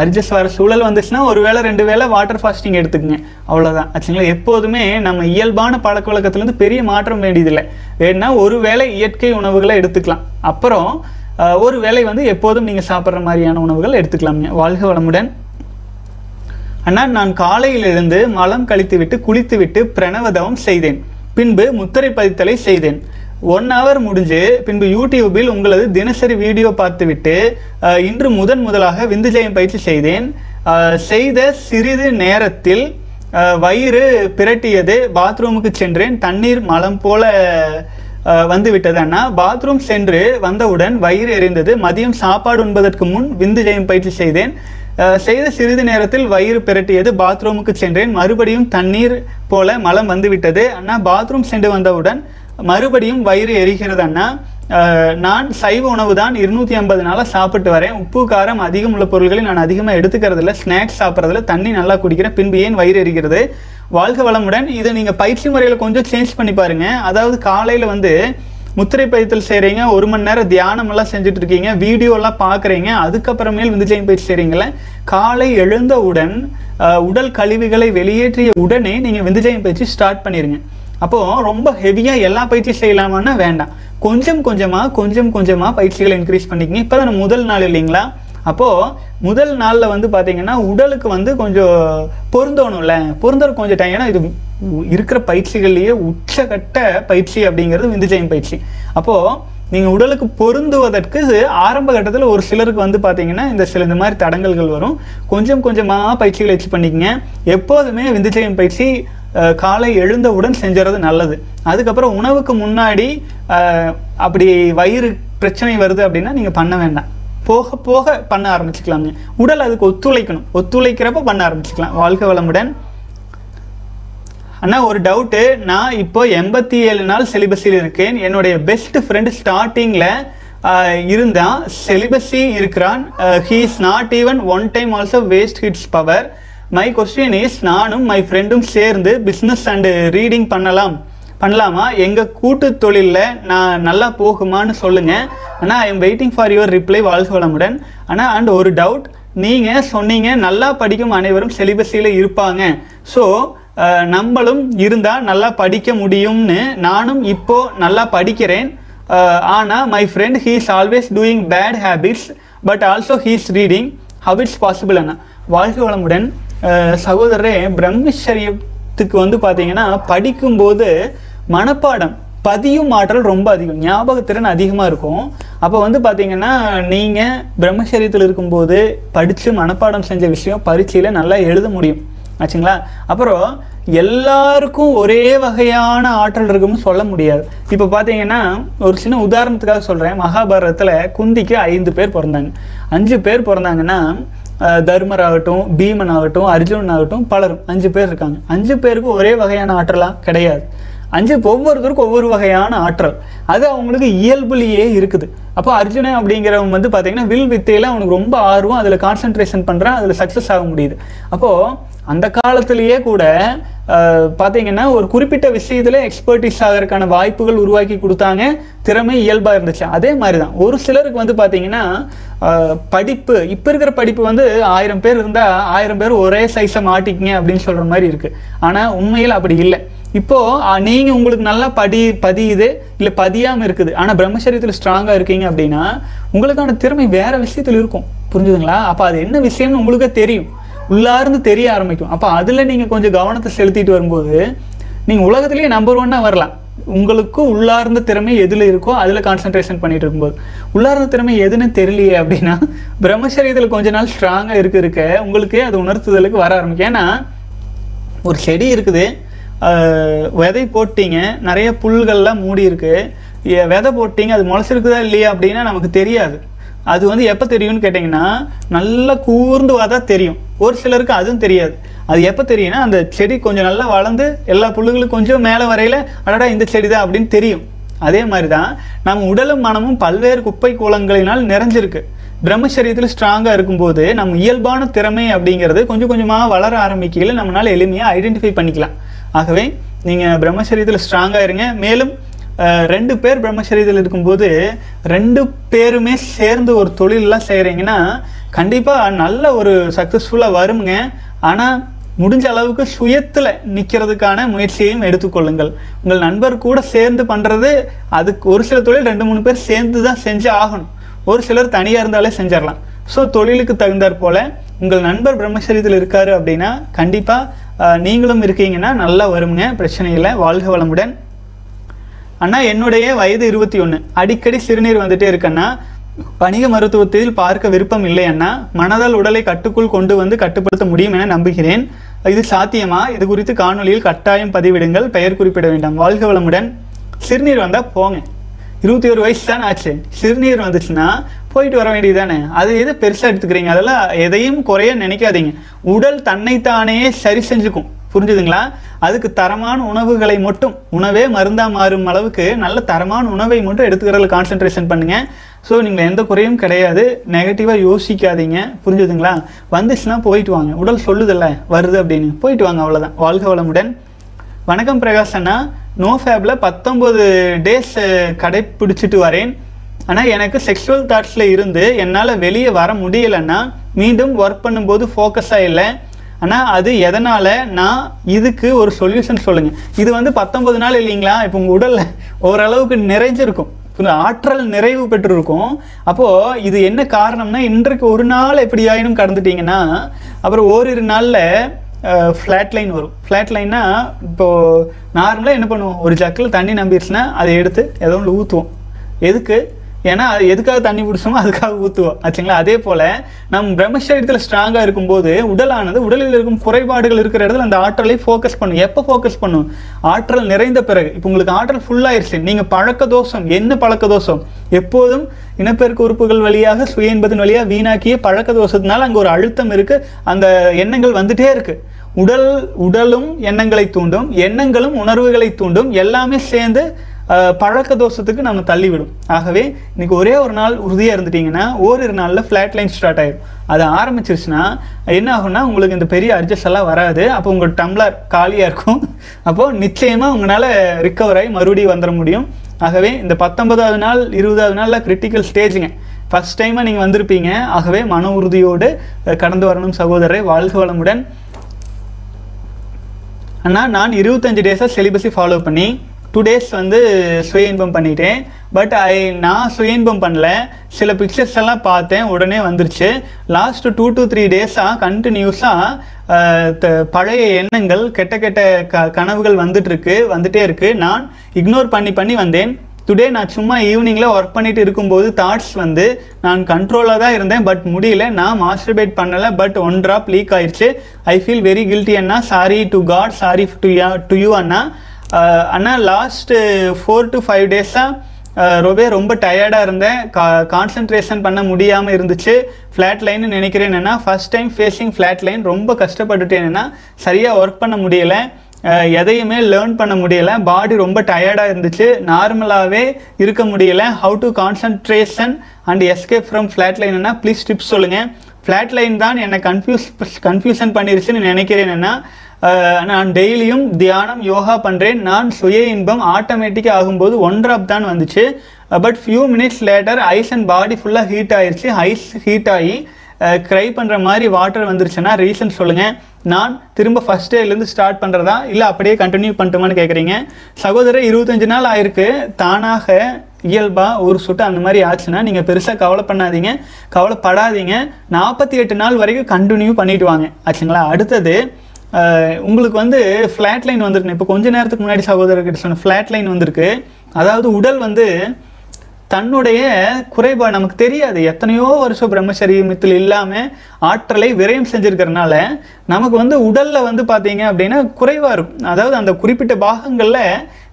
அரிஜஸ் வர சூழல் வந்துச்சுன்னா ஒரு வேளை ரெண்டு வேளை வாட்டர் ஃபாஸ்டிங் எடுத்துக்கங்க. அவ்வளோதான் ஆச்சுங்களா? எப்போதுமே நம்ம இயல்பான பழக்கவழக்கத்துலேருந்து பெரிய மாற்றம் வேண்டியதில்லை. வேணுன்னா ஒரு வேளை இயற்கை உணவுகளை எடுத்துக்கலாம். அப்புறம் ஒரு வேளை வந்து எப்போதும் நீங்கள் சாப்பிட்ற மாதிரியான உணவுகள் எடுத்துக்கலாமே வாழ்க வளமுடன். அண்ணா நான் காலையிலிருந்து மலம் கழித்துவிட்டு குளித்துவிட்டு பிரணவதவம் செய்தேன். பின்பு முத்திரை பதித்தலை செய்தேன். ஒன் ஹவர் முடிஞ்சு பின்பு யூடியூபில் உங்களது தினசரி வீடியோ பார்த்துவிட்டு இன்று முதன் முதலாக விந்துஜயம் பயிற்சி செய்தேன். செய்த சிறிது நேரத்தில் வயிறு பிரட்டியது பாத்ரூமுக்கு சென்றேன். தண்ணீர் மலம் போல வந்து விட்டதுன்னா அண்ணா. பாத்ரூம் சென்று வந்தவுடன் வயிறு எரிந்தது. மதியம் சாப்பாடு உண்பதற்கு முன் விந்து ஜெயம் பயிற்சி செய்தேன். செய்த சிறிது நேரத்தில் வயிறு பிரட்டியது. பாத்ரூமுக்கு சென்றேன். மறுபடியும் தண்ணீர் போல மலம் வந்துவிட்டது. அண்ணா பாத்ரூம் சென்று வந்தவுடன் மறுபடியும் வயிறு எரிகிறதுன்னா நான் சைவ உணவு தான் இருநூற்றி ஐம்பது நாளாக சாப்பிட்டு வரேன். உப்பு காரம் அதிகம் உள்ள பொருட்களை நான் அதிகமாக எடுத்துக்கிறதில்ல. ஸ்நாக்ஸ் சாப்பிட்றதுல தண்ணி நல்லா குடிக்கிறேன். பின்பு ஏன் வயிறு எரிகிறது? வாழ்க வளமுடன். இதை நீங்கள் பயிற்சி முறையில் கொஞ்சம் சேஞ்ச் பண்ணி பாருங்கள் அதாவது காலையில் வந்து முத்திரை பயிற்சல் செய்கிறீங்க ஒரு மணி நேரம் தியானமெல்லாம் செஞ்சுட்டு இருக்கீங்க வீடியோலாம் பார்க்குறீங்க அதுக்கப்புறமேல் விந்துஜயம் பயிற்சி செய்கிறீங்களே காலை எழுந்தவுடன் உடல் கழிவுகளை வெளியேற்றிய உடனே நீங்கள் விந்துஜயம் பயிற்சி ஸ்டார்ட் பண்ணிடுங்க அப்போ ரொம்ப ஹெவியாக எல்லா பயிற்சியும் செய்யலாமான்னா வேண்டாம். கொஞ்சம் கொஞ்சமாக கொஞ்சம் கொஞ்சமாக பயிற்சிகளை இன்க்ரீஸ் பண்ணிக்கங்க. இப்போ தான் முதல் நாள் இல்லைங்களா? அப்போது முதல் நாளில் வந்து பார்த்தீங்கன்னா உடலுக்கு வந்து கொஞ்சம் பொருந்தணும்ல. பொருந்தற கொஞ்சம் டைம் ஏன்னா இது இருக்கிற பயிற்சிகள்லேயே உச்சகட்ட பயிற்சி அப்படிங்கிறது விந்துஜயம் பயிற்சி. அப்போது நீங்கள் உடலுக்கு பொருந்துவதற்கு இது ஆரம்ப கட்டத்தில் ஒரு சிலருக்கு வந்து பார்த்தீங்கன்னா இந்த சில இந்த மாதிரி தடங்கல்கள் வரும். கொஞ்சம் கொஞ்சமாக பயிற்சிகளை வச்சு பண்ணிக்கங்க. எப்போதுமே விந்துஜயம் பயிற்சி காலை எழுந்தவுடன் செஞ்சுறது நல்லது. அதுக்கப்புறம் உணவுக்கு முன்னாடி அப்படி வயிறு பிரச்சனை வருது அப்படின்னா நீங்கள் பண்ண வேண்டாம். போக போக பண்ண ஆரம்பிச்சுக்கலாங்க உடல் அதுக்கு ஒத்துழைக்கணும். ஒத்துழைக்கிறப்ப பண்ண ஆரம்பிச்சுக்கலாம். வாழ்க வளமுடன். அண்ணா ஒரு டவுட்டு. நான் இப்போ எண்பத்தி ஏழு நாள் செலிபஸில் இருக்கேன். என்னுடைய பெஸ்ட் ஃப்ரெண்டு ஸ்டார்டிங்கில் இருந்தான். செலிபஸி இருக்கிறான். He is not even one time also waste his power my question is நானும் மை ஃப்ரெண்டும் சேர்ந்து பிஸ்னஸ் அண்டு ரீடிங் பண்ணலாம். பண்ணலாமா? எங்கள் கூட்டு தொழிலில் நான் நல்லா போகுமான்னு சொல்லுங்கள் ஆனால் I am waiting for your reply வாழ்க வளமுடன் ஆனால் அண்ட் ஒரு டவுட் நீங்கள் சொன்னீங்க நல்லா படிக்கும் அனைவரும் செலிபஸியில் இருப்பாங்க. ஸோ நம்மளும் இருந்தால் நல்லா படிக்க முடியும்னு நானும் இப்போது நல்லா படிக்கிறேன். ஆனால் my friend he is always doing bad habits but also he is reading how it's possible அண்ணா? வாழ்க வளமுடன் சகோதரரே பிரம்மச்சரியத்துக்கு வந்து பார்த்தீங்கன்னா படிக்கும்போது மனப்பாடம் பதியும் ஆற்றல் ரொம்ப அதிகம் ஞாபகத்திறன் அதிகமாக இருக்கும். அப்போ வந்து பார்த்தீங்கன்னா நீங்கள் பிரம்மச்சரியத்தில் இருக்கும்போது படித்து மனப்பாடம் செஞ்ச விஷயம் பரீட்சையில் நல்லா எழுத முடியும். ஆச்சுங்களா? அப்புறம் எல்லாருக்கும் ஒரே வகையான ஆற்றல் இருக்கும்னு சொல்ல முடியாது. இப்போ பார்த்தீங்கன்னா ஒரு சின்ன உதாரணத்துக்காக சொல்கிறேன் மகாபாரதத்தில் குந்திக்கு ஐந்து பேர் பிறந்தாங்க. அஞ்சு பேர் பிறந்தாங்கன்னா தர்மர் ஆகட்டும் பீமன் ஆகட்டும் அர்ஜுனன் ஆகட்டும் பலரும் அஞ்சு பேர் இருக்காங்க. அஞ்சு பேருக்கும் ஒரே வகையான ஆற்றலாம் கிடையாது. அஞ்சு ஒவ்வொருத்தருக்கும் ஒவ்வொரு வகையான ஆற்றல். அது அவங்களுக்கு இயல்புலேயே இருக்குது. அப்போ அர்ஜுனன் அப்படிங்கிறவன் வந்து பார்த்தீங்கன்னா வில் வித்தையில் அவனுக்கு ரொம்ப ஆர்வம் அதில் கான்சென்ட்ரேஷன் பண்ணுறான் அதில் சக்ஸஸ் ஆக முடியுது. அப்போது அந்த காலத்திலேயே கூட பார்த்தீங்கன்னா ஒரு குறிப்பிட்ட விஷயத்தில் எக்ஸ்பர்டிஸ் ஆகிறதுக்கான வாய்ப்புகள் உருவாக்கி கொடுத்தாங்க. திறமை இயல்பாக இருந்துச்சு. அதே மாதிரி தான் ஒரு சிலருக்கு வந்து பார்த்தீங்கன்னா படிப்பு இப்போ இருக்கிற படிப்பு வந்து ஆயிரம் பேர் இருந்தால் ஆயிரம் பேர் ஒரே சைஸை மாட்டிக்கிங்க அப்படின்னு சொல்கிற மாதிரி இருக்குது ஆனால் உண்மையில் அப்படி இல்லை. இப்போது நீங்கள் உங்களுக்கு நல்லா படி பதியுது இல்லை பதியாமல் இருக்குது ஆனால் பிரம்மச்சரியத்தில் ஸ்ட்ராங்காக இருக்கீங்க அப்படின்னா உங்களுக்கான திறமை வேறு விஷயத்தில் இருக்கும். புரிஞ்சுதுங்களா? அப்போ அது என்ன விஷயம்னு உங்களுக்கே தெரியும். உள்ளார்ந்து தெரிய ஆரம்பிக்கும். அப்போ அதில் நீங்கள் கொஞ்சம் கவனத்தை செலுத்திட்டு வரும்போது நீங்கள் உலகத்துலேயே நம்பர் ஒன்னாக வரலாம். உங்களுக்கு உள்ளார்ந்த திறமை எதில் இருக்கோ அதில் கான்சென்ட்ரேஷன் பண்ணிட்டு இருக்கும்போது. உள்ளார்ந்த திறமை எதுன்னு தெரியலையே அப்படின்னா பிரம்மச்சரியத்துல கொஞ்ச நாள் ஸ்ட்ராங்காக இருக்க இருக்க உங்களுக்கே அது உணர்த்துதலுக்கு வர ஆரம்பிக்கும். ஏன்னா ஒரு செடி இருக்குது விதை போட்டீங்க நிறைய புல்கள்லாம் மூடி இருக்கு விதை போட்டீங்க அது முளைச்சிருக்குதா இல்லையா அப்படின்னா நமக்கு தெரியாது. அது வந்து எப்போ தெரியும்னு கேட்டிங்கன்னா நல்லா கூர்ந்து வாதா தெரியும். ஒரு சிலருக்கு அதுவும் தெரியாது. அது எப்போ தெரியும்னா அந்த செடி கொஞ்சம் நல்லா வளர்ந்து எல்லா புல்லுகளும் கொஞ்சம் மேலே வரையில் அடடா இந்த செடி தான் அப்படின்னு தெரியும். அதே மாதிரி தான் நம்ம உடலும் மனமும் பல்வேறு குப்பை கூலங்களினால் நிறைஞ்சிருக்கு. பிரம்மச்சரியத்தில் ஸ்ட்ராங்காக இருக்கும்போது நம்ம இயல்பான திறமை அப்படிங்கிறது கொஞ்சம் கொஞ்சமாக வளர ஆரம்பிக்கையில் நம்மளால் எளிமையாக ஐடென்டிஃபை பண்ணிக்கலாம். ஆகவே நீங்கள் பிரம்மச்சரியத்தில் ஸ்ட்ராங்காக இருங்க. மேலும் ரெண்டு பேர் பிரம்மச்சரியத்தில் இருக்கும்போது ரெண்டு பேருமே சேர்ந்து ஒரு தொழிலெலாம் செய்கிறீங்கன்னா கண்டிப்பாக நல்ல ஒரு சக்ஸஸ்ஃபுல்லாக வருங்க. ஆனால் முடிஞ்ச அளவுக்கு சுயத்தில் நிற்கிறதுக்கான முயற்சியையும் எடுத்துக்கொள்ளுங்கள். உங்கள் நண்பர் கூட சேர்ந்து பண்ணுறது அதுக்கு ஒரு சில தொழில் ரெண்டு மூணு பேர் சேர்ந்து தான் செஞ்சு ஆகணும். ஒரு சிலர் தனியாக இருந்தாலே செஞ்சிடலாம். ஸோ தொழிலுக்கு தகுந்தாற் போல் உங்கள் நண்பர் பிரம்மச்சரியத்தில் இருக்காரு அப்படின்னா கண்டிப்பாக நீங்களும் இருக்கீங்கன்னா நல்லா வருங்க. பிரச்சனை இல்லை. வாழ்க வளமுடன். அண்ணா என்னுடைய வயது இருபத்தி ஒன்று அடிக்கடி சிறுநீர் வந்துட்டே இருக்கண்ணா வணிக மருத்துவத்தில் பார்க்க விருப்பம் இல்லை அண்ணா. மனதால் உடலை கட்டுக்குள் கொண்டு வந்து கட்டுப்படுத்த முடியும் என நம்புகிறேன். இது சாத்தியமா? இது குறித்து காணொளியில் கட்டாயம் பதிவிடுங்கள். பெயர் குறிப்பிட வேண்டாம். வாழ்க வளமுடன். சிறுநீர் வந்தால் போங்க. இருபத்தி ஒரு வயசு தானே ஆச்சு. சிறுநீர் வந்துச்சுன்னா போயிட்டு வர வேண்டியது தானே அது எது பெருசாக எடுத்துக்கிறீங்க? அதெல்லாம் எதையும் குறைய நினைக்காதீங்க. உடல் தன்னைத்தானே சரி செஞ்சுக்கும். புரிஞ்சுதுங்களா? அதுக்கு தரமான உணவுகளை மட்டும் உணவே மருந்தாக மாறும் அளவுக்கு நல்ல தரமான உணவை மட்டும் எடுத்துக்கிறதுல கான்சென்ட்ரேஷன் பண்ணுங்கள் ஸோ நீங்கள் எந்த குறையும் கிடையாது. நெகட்டிவாக யோசிக்காதீங்க. புரிஞ்சுதுங்களா? வந்துச்சுன்னா போயிட்டு வாங்க. உடல் சொல்லுதில்ல வருது அப்படின்னு. போயிட்டு வாங்க அவ்வளோதான் வாழ்க வளமுடன். வணக்கம் பிரகாஷ் அண்ணா. நோ ஃபேப்பில் பத்தொம்போது டேஸ் கடைப்பிடிச்சிட்டு வரேன். ஆனால் எனக்கு செக்ஷுவல் தாட்ஸில் இருந்து என்னால் வெளியே வர முடியலைன்னா மீண்டும் ஒர்க் பண்ணும்போது ஃபோக்கஸாக இல்லை. ஆனால் அது எதனால்? நான் இதுக்கு ஒரு சொல்யூஷன் சொல்லுங்கள் இது வந்து பத்தொன்பது நாள் இல்லைங்களா? இப்போ உங்கள் உடலில் ஓரளவுக்கு நிறைஞ்சிருக்கும். ஆற்றல் நிறைவு பெற்றிருக்கும். அப்போது இது என்ன காரணம்னா இன்றைக்கு ஒரு நாள் எப்படி ஆயினும் கடந்துட்டீங்கன்னா அப்புறம் ஓரிரு நாளில் ஃப்ளாட் லைன் வரும். ஃப்ளாட் லைன்னா இப்போது நார்மலாக என்ன பண்ணுவோம்? ஒரு ஜக்கில் தண்ணி நம்பிடுச்சுன்னா அதை எடுத்து ஏதோ ஒன்று ஊற்றுவோம் எதுக்கு? ஏன்னா அது எதுக்காக தண்ணி பிடிச்சோமோ அதுக்காக ஊற்றுவோம் ஆச்சுங்களா? அதே போல் நம் பிரம்மசரீரத்தில் ஸ்ட்ராங்காக இருக்கும்போது உடலானது உடலில் இருக்கும் குறைபாடுகள் இருக்கிற இடத்துல அந்த ஆற்றலை ஃபோக்கஸ் பண்ணும். எப்போ ஃபோக்கஸ் பண்ணும்? ஆற்றல் நிறைந்த பிறகு. இப்போ உங்களுக்கு ஆற்றல் ஃபுல்லாயிருச்சு நீங்கள் பழக்க தோஷம். என்ன பழக்க தோஷம்? எப்போதும் இனப்பெருக்க உறுப்புகள் வழியாக சுய என்பதன் வழியாக வீணாக்கிய பழக்க தோஷத்தினால அங்கே ஒரு அழுத்தம் இருக்குது அந்த எண்ணங்கள் வந்துட்டே இருக்குது உடல் உடலும் எண்ணங்களை தூண்டும். எண்ணங்களும் உணர்வுகளை தூண்டும். எல்லாமே சேர்ந்து பழக்க தோஷத்துக்கு நம்ம தள்ளிவிடும். ஆகவே இன்றைக்கி ஒரே ஒரு நாள் உறுதியாக இருந்துட்டிங்கன்னா ஓரிரு நாளில் ஃப்ளாட் லைன் ஸ்டார்ட் ஆகிடும் அது ஆரம்பிச்சிருச்சுன்னா என்ன ஆகும்னா உங்களுக்கு இந்த பெரிய அட்ஜஸ்ட் எல்லாம் வராது. அப்போ உங்கள் டம்ளர் காலியாக இருக்கும். [laughs] அப்போது நிச்சயமாக உங்களால் ரிக்கவர் ஆகி மறுபடியும் வந்துட முடியும். ஆகவே இந்த பத்தொன்பதாவது நாள் இருபதாவது நாளில் கிரிட்டிக்கல் ஸ்டேஜுங்க ஃபர்ஸ்ட் டைமாக நீங்கள் வந்திருப்பீங்க. ஆகவே மன உறுதியோடு கடந்து வரணும் சகோதரரை. வாழ்க வளமுடன். அண்ணா நான் இருபத்தஞ்சு டேஸாக சிலிபஸை ஃபாலோ பண்ணி டூ டேஸ் வந்து சுய இன்பம் பண்ணிட்டேன். பட் ஐ நான் சுய இன்பம் பண்ணல. சில பிக்சர்ஸ் எல்லாம் பார்த்தேன். உடனே வந்துருச்சு. லாஸ்ட் டூ டு த்ரீ டேஸாக கண்டினியூஸாக பழைய எண்ணங்கள் கெட்ட கெட்ட க கனவுகள் வந்துட்டுருக்கு வந்துட்டே இருக்கு. நான் இக்னோர் பண்ணி பண்ணி வந்தேன். டுடே நான் சும்மா ஈவினிங்கில் ஒர்க் பண்ணிட்டு இருக்கும்போது தாட்ஸ் வந்து நான் கண்ட்ரோலாக தான் இருந்தேன். பட் முடியல. நான் மாஸ்டர்பேட் பண்ணலை. பட் ஒன் ட்ராப் லீக் ஆயிடுச்சு I feel very guilty Anna. Sorry to God sorry to to you அண்ணா. அண்ணா லாஸ்ட்டு ஃபோர் டு ஃபைவ் டேஸாக ரொம்ப ரொம்ப டயர்டாக இருந்தேன். கா கான்சென்ட்ரேஷன் பண்ண முடியாமல் இருந்துச்சு. ஃப்ளாட் லைன்னு நினைக்கிறேன் என்னென்னா first time facing flat line ரொம்ப கஷ்டப்பட்டுட்டேன்னா சரியாக ஒர்க் பண்ண முடியலை. எதையுமே லேர்ன் பண்ண முடியல. பாடி ரொம்ப டயர்டாக இருந்துச்சு. நார்மலாகவே இருக்க முடியலை. How to concentration and escape from flat லைன்னா please tips சொல்லுங்கள் ஃப்ளாட் லைன் தான் என்னை கன்ஃபியூஸ் கன்ஃபியூஷன் பண்ணிருச்சுன்னு நினைக்கிறேன் என்னென்னா நான் டெய்லியும் தியானம் யோகா பண்ணுறேன் நான் சுய இன்பம் ஆட்டோமேட்டிக்காக ஆகும்போது ஒன் ட்ராப் தான் வந்துச்சு. But few minutes later eyes and body ஃபுல்லாக ஹீட் ஆயிடுச்சு ஐஸ் ஹீட் ஆகி க்ரை பண்ணுற மாதிரி வாட்டர் வந்துருச்சுன்னா ரீசன் சொல்லுங்கள் நான் திரும்ப ஃபஸ்ட் டேலேருந்து ஸ்டார்ட் பண்ணுறதா இல்லை அப்படியே கண்டினியூ பண்ணட்டுமான்னு கேட்குறீங்க சகோதரர் இருபத்தஞ்சு நாள் ஆயிருக்கு. தானாக இயல்பாக ஒரு சுட்டு அந்த மாதிரி ஆச்சுன்னா நீங்கள் பெருசாக கவலை பண்ணாதீங்க கவலைப்படாதீங்க. நாற்பத்தி எட்டு நாள் வரைக்கும் கண்டினியூ பண்ணிவிட்டு வாங்க. ஆச்சுங்களா? அடுத்தது உங்களுக்கு வந்து ஃப்ளாட் லைன் வந்திருக்கு இப்போ கொஞ்ச நேரத்துக்கு முன்னாடி சகோதரர்கிட்ட சொன்ன ஃப்ளாட் லைன் வந்திருக்கு. அதாவது உடல் வந்து தன்னுடைய குறைபா நமக்கு தெரியாது. எத்தனையோ வருஷம் பிரம்மச்சரியத்தில் இல்லாமல் ஆற்றலை விரயம் செஞ்சிருக்கிறனால நமக்கு வந்து உடலில் வந்து பார்த்தீங்க அப்படின்னா குறைவாக இருக்கும். அதாவது அந்த குறிப்பிட்ட பாகங்களில்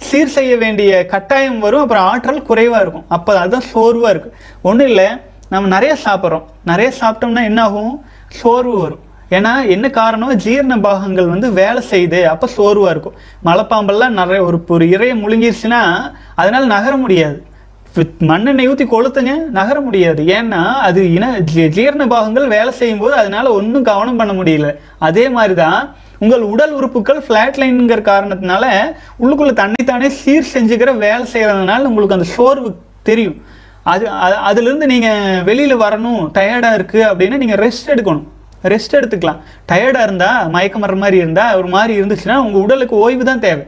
சீர் செய்ய வேண்டிய கட்டாயம் வரும். அப்புறம் ஆற்றல் குறைவாக இருக்கும். அப்போ அதுதான் சோர்வாக இருக்குது ஒன்றும் இல்லை நம்ம நிறைய சாப்பிட்றோம். நிறைய சாப்பிட்டோம்னா என்னாகும்? சோர்வு வரும். ஏன்னா என்ன காரணம் ஜீரண பாகங்கள் வந்து வேலை செய்யுது அப்போ சோர்வாக இருக்கும். மலைப்பாம்பெல்லாம் நிறைய ஒரு ஒரு இறையை முழுங்கிருச்சுன்னா அதனால் நகர முடியாது. மண்ணெண்ணெய் ஊற்றி கொளுத்துங்க நகர முடியாது. ஏன்னா அது இன ஜீ- ஜீரண பாகங்கள் வேலை செய்யும்போது அதனால் ஒன்றும் கவனம் பண்ண முடியல. அதே மாதிரி தான் உங்கள் உடல் உறுப்புகள் ஃப்ளாட் லைனுங்கிற காரணத்தினால உள்ளுக்குள்ளே தன்னைத்தானே சீர் செஞ்சுக்கிற வேலை செய்கிறதுனால உங்களுக்கு அந்த சோர்வு தெரியும். அது அது- நீங்கள் வெளியில் வரணும் டயர்டாக இருக்குது அப்படின்னா நீங்கள் ரெஸ்ட் எடுக்கணும். ரெஸ்ட் எடுத்துக்கலாம். டயர்டாக இருந்தால் மயக்கம் வர மாதிரி இருந்தால் ஒரு மாதிரி இருந்துச்சுன்னா உங்கள் உடலுக்கு ஓய்வு தான் தேவை.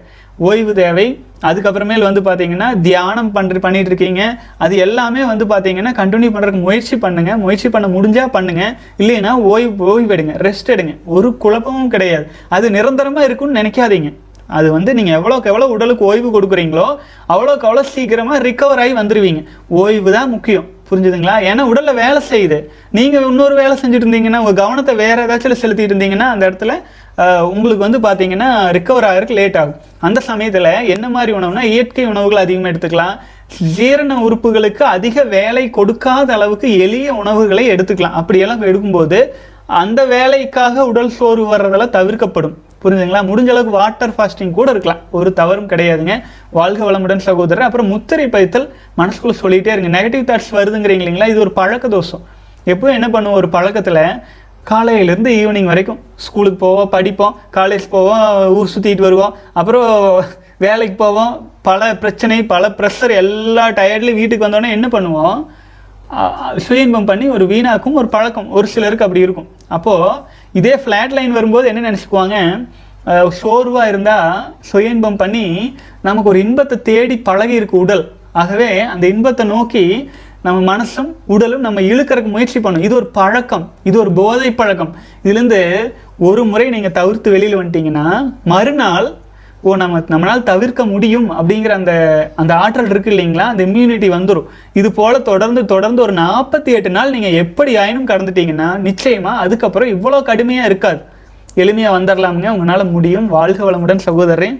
ஓய்வு தேவை. அதுக்கப்புறமேல் வந்து பார்த்தீங்கன்னா தியானம் பண்ணுற பண்ணிகிட்டு இருக்கீங்க. அது எல்லாமே வந்து பார்த்தீங்கன்னா கண்டினியூ பண்ணுறதுக்கு முயற்சி பண்ணுங்கள் முயற்சி பண்ண முடிஞ்சால் பண்ணுங்க. இல்லைன்னா ஓய்வு ஓய்வு எடுங்க. ரெஸ்ட் எடுங்க. ஒரு குழப்பமும் கிடையாது. அது நிரந்தரமாக இருக்கும்னு நினைக்காதீங்க. அது வந்து நீங்கள் எவ்வளோக்கு எவ்வளோ உடலுக்கு ஓய்வு கொடுக்குறீங்களோ அவ்வளோக்கு அவ்வளோ சீக்கிரமாக ரிக்கவர் ஆகி வந்துடுவீங்க ஓய்வு தான் முக்கியம். புரிஞ்சுதுங்களா? ஏன்னா உடலில் வேலை செய்யுது. நீங்கள் இன்னொரு வேலை செஞ்சுட்டு இருந்தீங்கன்னா உங்கள் கவனத்தை வேறு ஏதாச்சும் செலுத்திட்டு இருந்தீங்கன்னா அந்த இடத்துல உங்களுக்கு வந்து பார்த்தீங்கன்னா ரிக்கவர் ஆகிறதுக்கு லேட் ஆகும். அந்த சமயத்தில் என்ன மாதிரி உணவுனா இயற்கை உணவுகள் அதிகமாக எடுத்துக்கலாம். ஜீரண உறுப்புகளுக்கு அதிக வேலை கொடுக்காத அளவுக்கு எளிய உணவுகளை எடுத்துக்கலாம். அப்படியெல்லாம் எடுக்கும்போது அந்த வேலைக்காக உடல் சோர்வு வர்றதெல்லாம் தவிர்க்கப்படும். புரிஞ்சுங்களா முடிஞ்ச அளவுக்கு வாட்டர் ஃபாஸ்டிங் கூட இருக்கலாம். ஒரு தவறும் கிடையாதுங்க. வாழ்க வளமுடன் சகோதரர். அப்புறம் முத்திரை பைத்தல் மனசுக்குள்ளே சொல்லிட்டே இருங்க. நெகட்டிவ் தாட்ஸ் வருதுங்கிறீங்க இல்லைங்களா? இது ஒரு பழக்க தோஷம். எப்போ என்ன பண்ணுவோம்? ஒரு பழக்கத்தில் காலையிலேருந்து ஈவினிங் வரைக்கும் ஸ்கூலுக்கு போவோம் படிப்போம் காலேஜ் போவோம் ஊர் சுற்றிட்டு வருவோம். அப்புறம் வேலைக்கு போவோம். பல பிரச்சனை பல ப்ரெஷர் எல்லா டயர்ட்லேயும் வீட்டுக்கு வந்தோடனே என்ன பண்ணுவோம்? சுய சுயன்பம் பண்ணி ஒரு வீணாக்கும் ஒரு பழக்கம். ஒரு சிலருக்கு அப்படி இருக்கும். அப்போது இதே ஃப்ளாட் லைன் வரும்போது என்ன நினச்சிக்குவாங்க? சோர்வாக இருந்தால் சுயன்பம் பண்ணி நமக்கு ஒரு இன்பத்தை தேடி பழகி இருக்கு உடல். ஆகவே அந்த இன்பத்தை நோக்கி நம்ம மனசும் உடலும் நம்ம இழுக்கறதுக்கு முயற்சி பண்ணும் இது ஒரு பழக்கம். இது ஒரு போதை பழக்கம் இதுலேருந்து ஒரு முறை நீங்கள் தவிர்த்து வெளியில் வந்துட்டீங்கன்னா மறுநாள் ஓ நம்ம நம்மளால் தவிர்க்க முடியும் அப்படிங்கிற அந்த அந்த ஆற்றல் இருக்கு இல்லைங்களா? அந்த இம்யூனிட்டி வந்துடும் இது போல தொடர்ந்து தொடர்ந்து ஒரு நாற்பத்தி எட்டு நாள் நீங்கள் எப்படி ஆயினும் கடந்துட்டீங்கன்னா நிச்சயமாக அதுக்கப்புறம் இவ்வளோ கடுமையாக இருக்காது. எளிமையாக வந்துடலாமுங்க உங்களால் முடியும். வாழ்க வளமுடன் சகோதரன்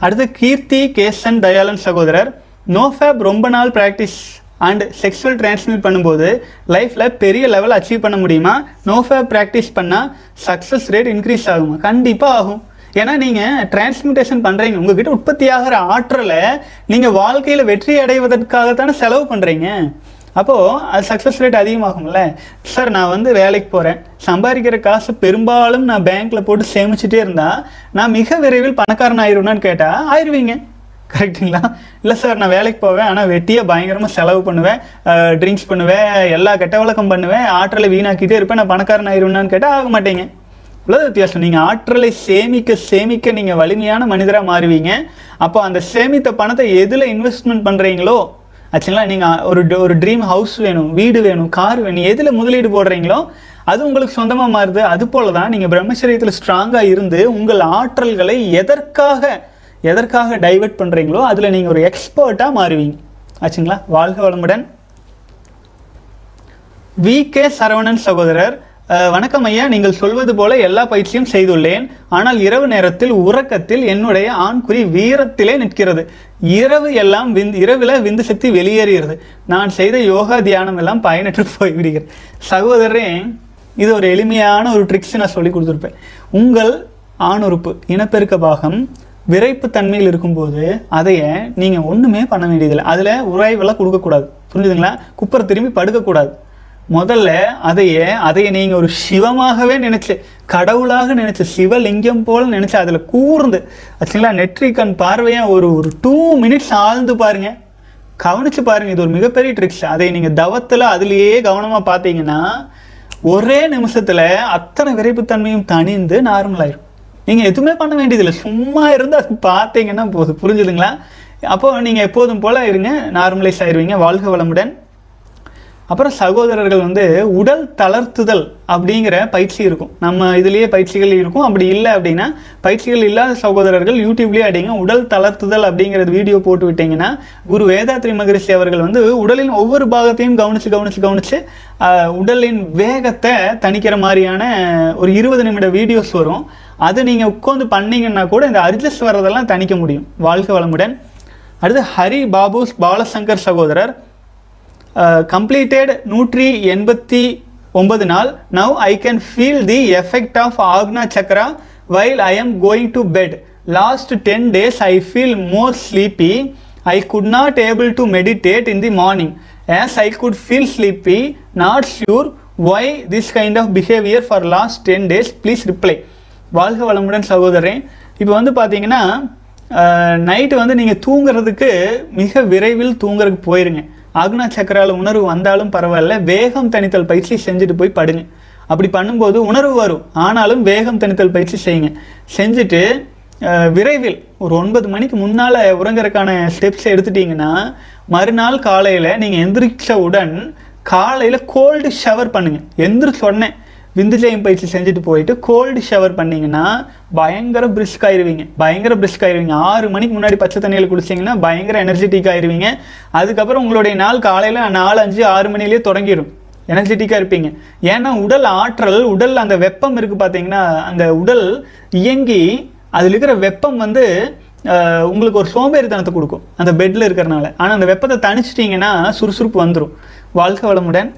அடுத்து கீர்த்தி கேசன் தயாளன் சகோதரர். நோஃபேப் ரொம்ப நாள் ப்ராக்டிஸ் அண்ட் செக்ஷுவல் டிரான்ஸ்மிட் பண்ணும்போது லைஃப்பில் பெரிய லெவல் அச்சீவ் பண்ண முடியுமா? நோஃபே ப்ராக்டிஸ் பண்ணால் சக்ஸஸ் ரேட் இன்க்ரீஸ் ஆகுமா? கண்டிப்பாக ஆகும். ஏன்னா நீங்கள் டிரான்ஸ்மிட்டேஷன் பண்ணுறீங்க உங்ககிட்ட உற்பத்தி ஆகிற ஆற்றலை நீங்கள் வாழ்க்கையில் வெற்றி அடைவதற்காகத்தானே செலவு பண்ணுறீங்க அப்போது அது சக்ஸஸ் ரேட் அதிகமாகும்ல. சார் நான் வந்து வேலைக்கு போகிறேன் சம்பாதிக்கிற காசு பெரும்பாலும் நான் பேங்க்கில் போட்டு சேமிச்சுட்டே இருந்தால் நான் மிக விரைவில் பணக்காரன் ஆயிடுவேன்னு கேட்டால் ஆயிடுவீங்க கரெக்டுங்களா இல்லை சார் நான் வேலைக்கு போவேன். ஆனால் வெட்டியே பயங்கரமாக செலவு பண்ணுவேன். ட்ரிங்க்ஸ் பண்ணுவேன். எல்லா கெட்ட வழக்கம் பண்ணுவேன். ஆற்றலை வீணாக்கிட்டே இருப்பேன். நான் பணக்காரன் ஆயிருவேன்னு கேட்டால் ஆக மாட்டேங்க. இவ்வளோ வித்தியாசம். நீங்கள் ஆற்றலை சேமிக்க சேமிக்க நீங்கள் வலிமையான மனிதராக மாறுவீங்க. அப்போ அந்த சேமித்த பணத்தை எதில் இன்வெஸ்ட்மெண்ட் பண்ணுறீங்களோ ஆக்சுவலாக நீங்கள் ஒரு ஒரு ட்ரீம் ஹவுஸ் வேணும் வீடு வேணும் கார் வேணும் எதில் முதலீடு போடுறீங்களோ அது உங்களுக்கு சொந்தமாக மாறுது. அது போல தான் நீங்கள் பிரம்மச்சரியத்தில் ஸ்ட்ராங்காக இருந்து உங்கள் ஆற்றல்களை எதற்காக எதற்காக டைவர்ட் பண்ணுறீங்களோ அதில் நீங்கள் ஒரு எக்ஸ்பர்ட்டாக மாறுவீங்க. ஆச்சுங்களா? வாழ்க வளமுடன். வி கே சரவணன் சகோதரர் வணக்கம் ஐயா. நீங்கள் சொல்வது போல எல்லா பயிற்சியும் செய்துள்ளேன். ஆனால் இரவு நேரத்தில் உறக்கத்தில் என்னுடைய ஆண்குறி வீரத்திலே நிற்கிறது. இரவு எல்லாம் விந்து இரவில் விந்து சக்தி வெளியேறுகிறது. நான் செய்த யோகா தியானம் எல்லாம் பயனற்று போய்விடுகிறது. சகோதரரே இது ஒரு எளிமையான ஒரு ட்ரிக்ஸ் நான் சொல்லி கொடுத்துருப்பேன். உங்கள் ஆணுறுப்பு இனப்பெருக்க பாகம் விரைப்பு தன்மையில் இருக்கும்போது அதைய நீங்கள் ஒன்றுமே பண்ண வேண்டியதில்லை. அதில் உராய்வெல்லாம் கொடுக்கக்கூடாது. புரிஞ்சுதுங்களா? குப்பரை திரும்பி படுக்கக்கூடாது. முதல்ல அதையே அதையை நீங்கள் ஒரு சிவமாகவே நினச்சி கடவுளாக நினச்சி சிவலிங்கம் போல நினச்சி அதில் கூர்ந்து ஆக்சுவலா நெற்றிக்கண் பார்வையாக ஒரு ஒரு டூ மினிட்ஸ் ஆழ்ந்து பாருங்கள் கவனிச்சு பாருங்கள் இது ஒரு மிகப்பெரிய ட்ரிக்ஸ் அதை நீங்கள் தவத்தில் அதுலேயே கவனமாக பார்த்தீங்கன்னா ஒரே நிமிஷத்தில் அத்தனை விரைப்புத்தன்மையும் தணிந்து நார்மலாயிடும் நீங்கள் எதுவுமே பண்ண வேண்டியதில்லை. சும்மா இருந்து அது பார்த்தீங்கன்னா போதும். புரிஞ்சுதுங்களா? அப்போ நீங்கள் எப்போதும் போல் இருங்க. நார்மலைஸ் ஆயிருவீங்க. வாழ்க வளமுடன். அப்புறம் சகோதரர்கள் வந்து உடல் தளர்த்துதல் அப்படிங்கிற பயிற்சி இருக்கும். நம்ம இதுலேயே பயிற்சிகள் இருக்கும். அப்படி இல்லை அப்படின்னா பயிற்சிகள் இல்லாத சகோதரர்கள் யூடியூப்லேயே அடிங்க. உடல் தளர்த்துதல் அப்படிங்கிறது வீடியோ போட்டு விட்டீங்கன்னா குரு வேதாத்ரி மகரிஷி அவர்கள் வந்து உடலின் ஒவ்வொரு பாகத்தையும் கவனிச்சு கவனிச்சு கவனித்து உடலின் வேகத்தை தணிக்கிற மாதிரியான ஒரு இருபது நிமிட வீடியோஸ் வரும். அது நீங்கள் உட்காந்து பண்ணீங்கன்னா கூட இந்த அரிஜஸ் வர்றதெல்லாம் தணிக்க முடியும். வாழ்க வளமுடன். அடுத்து ஹரி பாபு பாலசங்கர் சகோதரர். கம்ப்ளீட்டட் நூற்றி எண்பத்தி ஒன்பது நாள். Now I can feel the effect of Ajna chakra while I am going to bed last ten days I feel more sleepy I could not able to meditate in the morning as I could feel sleepy not sure why this kind of behaviour for last ten days please reply வாழ்க வளமுடன் சகோதரன் இப்போ வந்து பார்த்தீங்கன்னா night வந்து நீங்கள் தூங்குறதுக்கு மிக விரைவில் தூங்குறதுக்கு போயிருங்க. அக்னா சக்கரால் உணர்வு வந்தாலும் பரவாயில்ல வேகம் தனித்தல் பயிற்சி செஞ்சுட்டு போய் படுங்க. அப்படி பண்ணும்போது உணர்வு வரும். ஆனாலும் வேகம் தனித்தல் பயிற்சி செய்யுங்க. செஞ்சுட்டு விரைவில் ஒரு ஒன்பது மணிக்கு முன்னால் உறங்குறதுக்கான ஸ்டெப்ஸ் எடுத்துட்டீங்கன்னா மறுநாள் காலையில் நீங்கள் எந்திரிச்ச உடன் காலையில் கோல்டு ஷவர் பண்ணுங்கள் எந்திரிச்ச உடனே விந்துஜயம் பயிற்சி செஞ்சுட்டு போயிட்டு கோல்டு ஷவர் பண்ணிங்கன்னா பயங்கர பிரிஸ்க் ஆயிடுவீங்க பயங்கர பிரிஸ்க் ஆயிடுவீங்க ஆறு மணிக்கு முன்னாடி பச்சை தண்ணியில் குளிச்சிங்கன்னா பயங்கர எனர்ஜெட்டிக் ஆயிருவீங்க. அதுக்கப்புறம் உங்களுடைய நாள் காலையில் நாலு அஞ்சு ஆறு மணிலேயே தொடங்கிடும் எனர்ஜெட்டிக்காக இருப்பீங்க. ஏன்னா உடல் ஆற்றல் உடல் அந்த வெப்பம் இருக்குது பார்த்தீங்கன்னா அந்த உடல் இயங்கி அதில் இருக்கிற வெப்பம் வந்து உங்களுக்கு ஒரு சோம்பேறித்தனத்தை கொடுக்கும். அந்த பெட்டில் இருக்கிறனால. ஆனால் அந்த வெப்பத்தை தணிச்சிட்டிங்கன்னா சுறுசுறுப்பு வந்துடும் வாழ்க்கை வளமுடன்.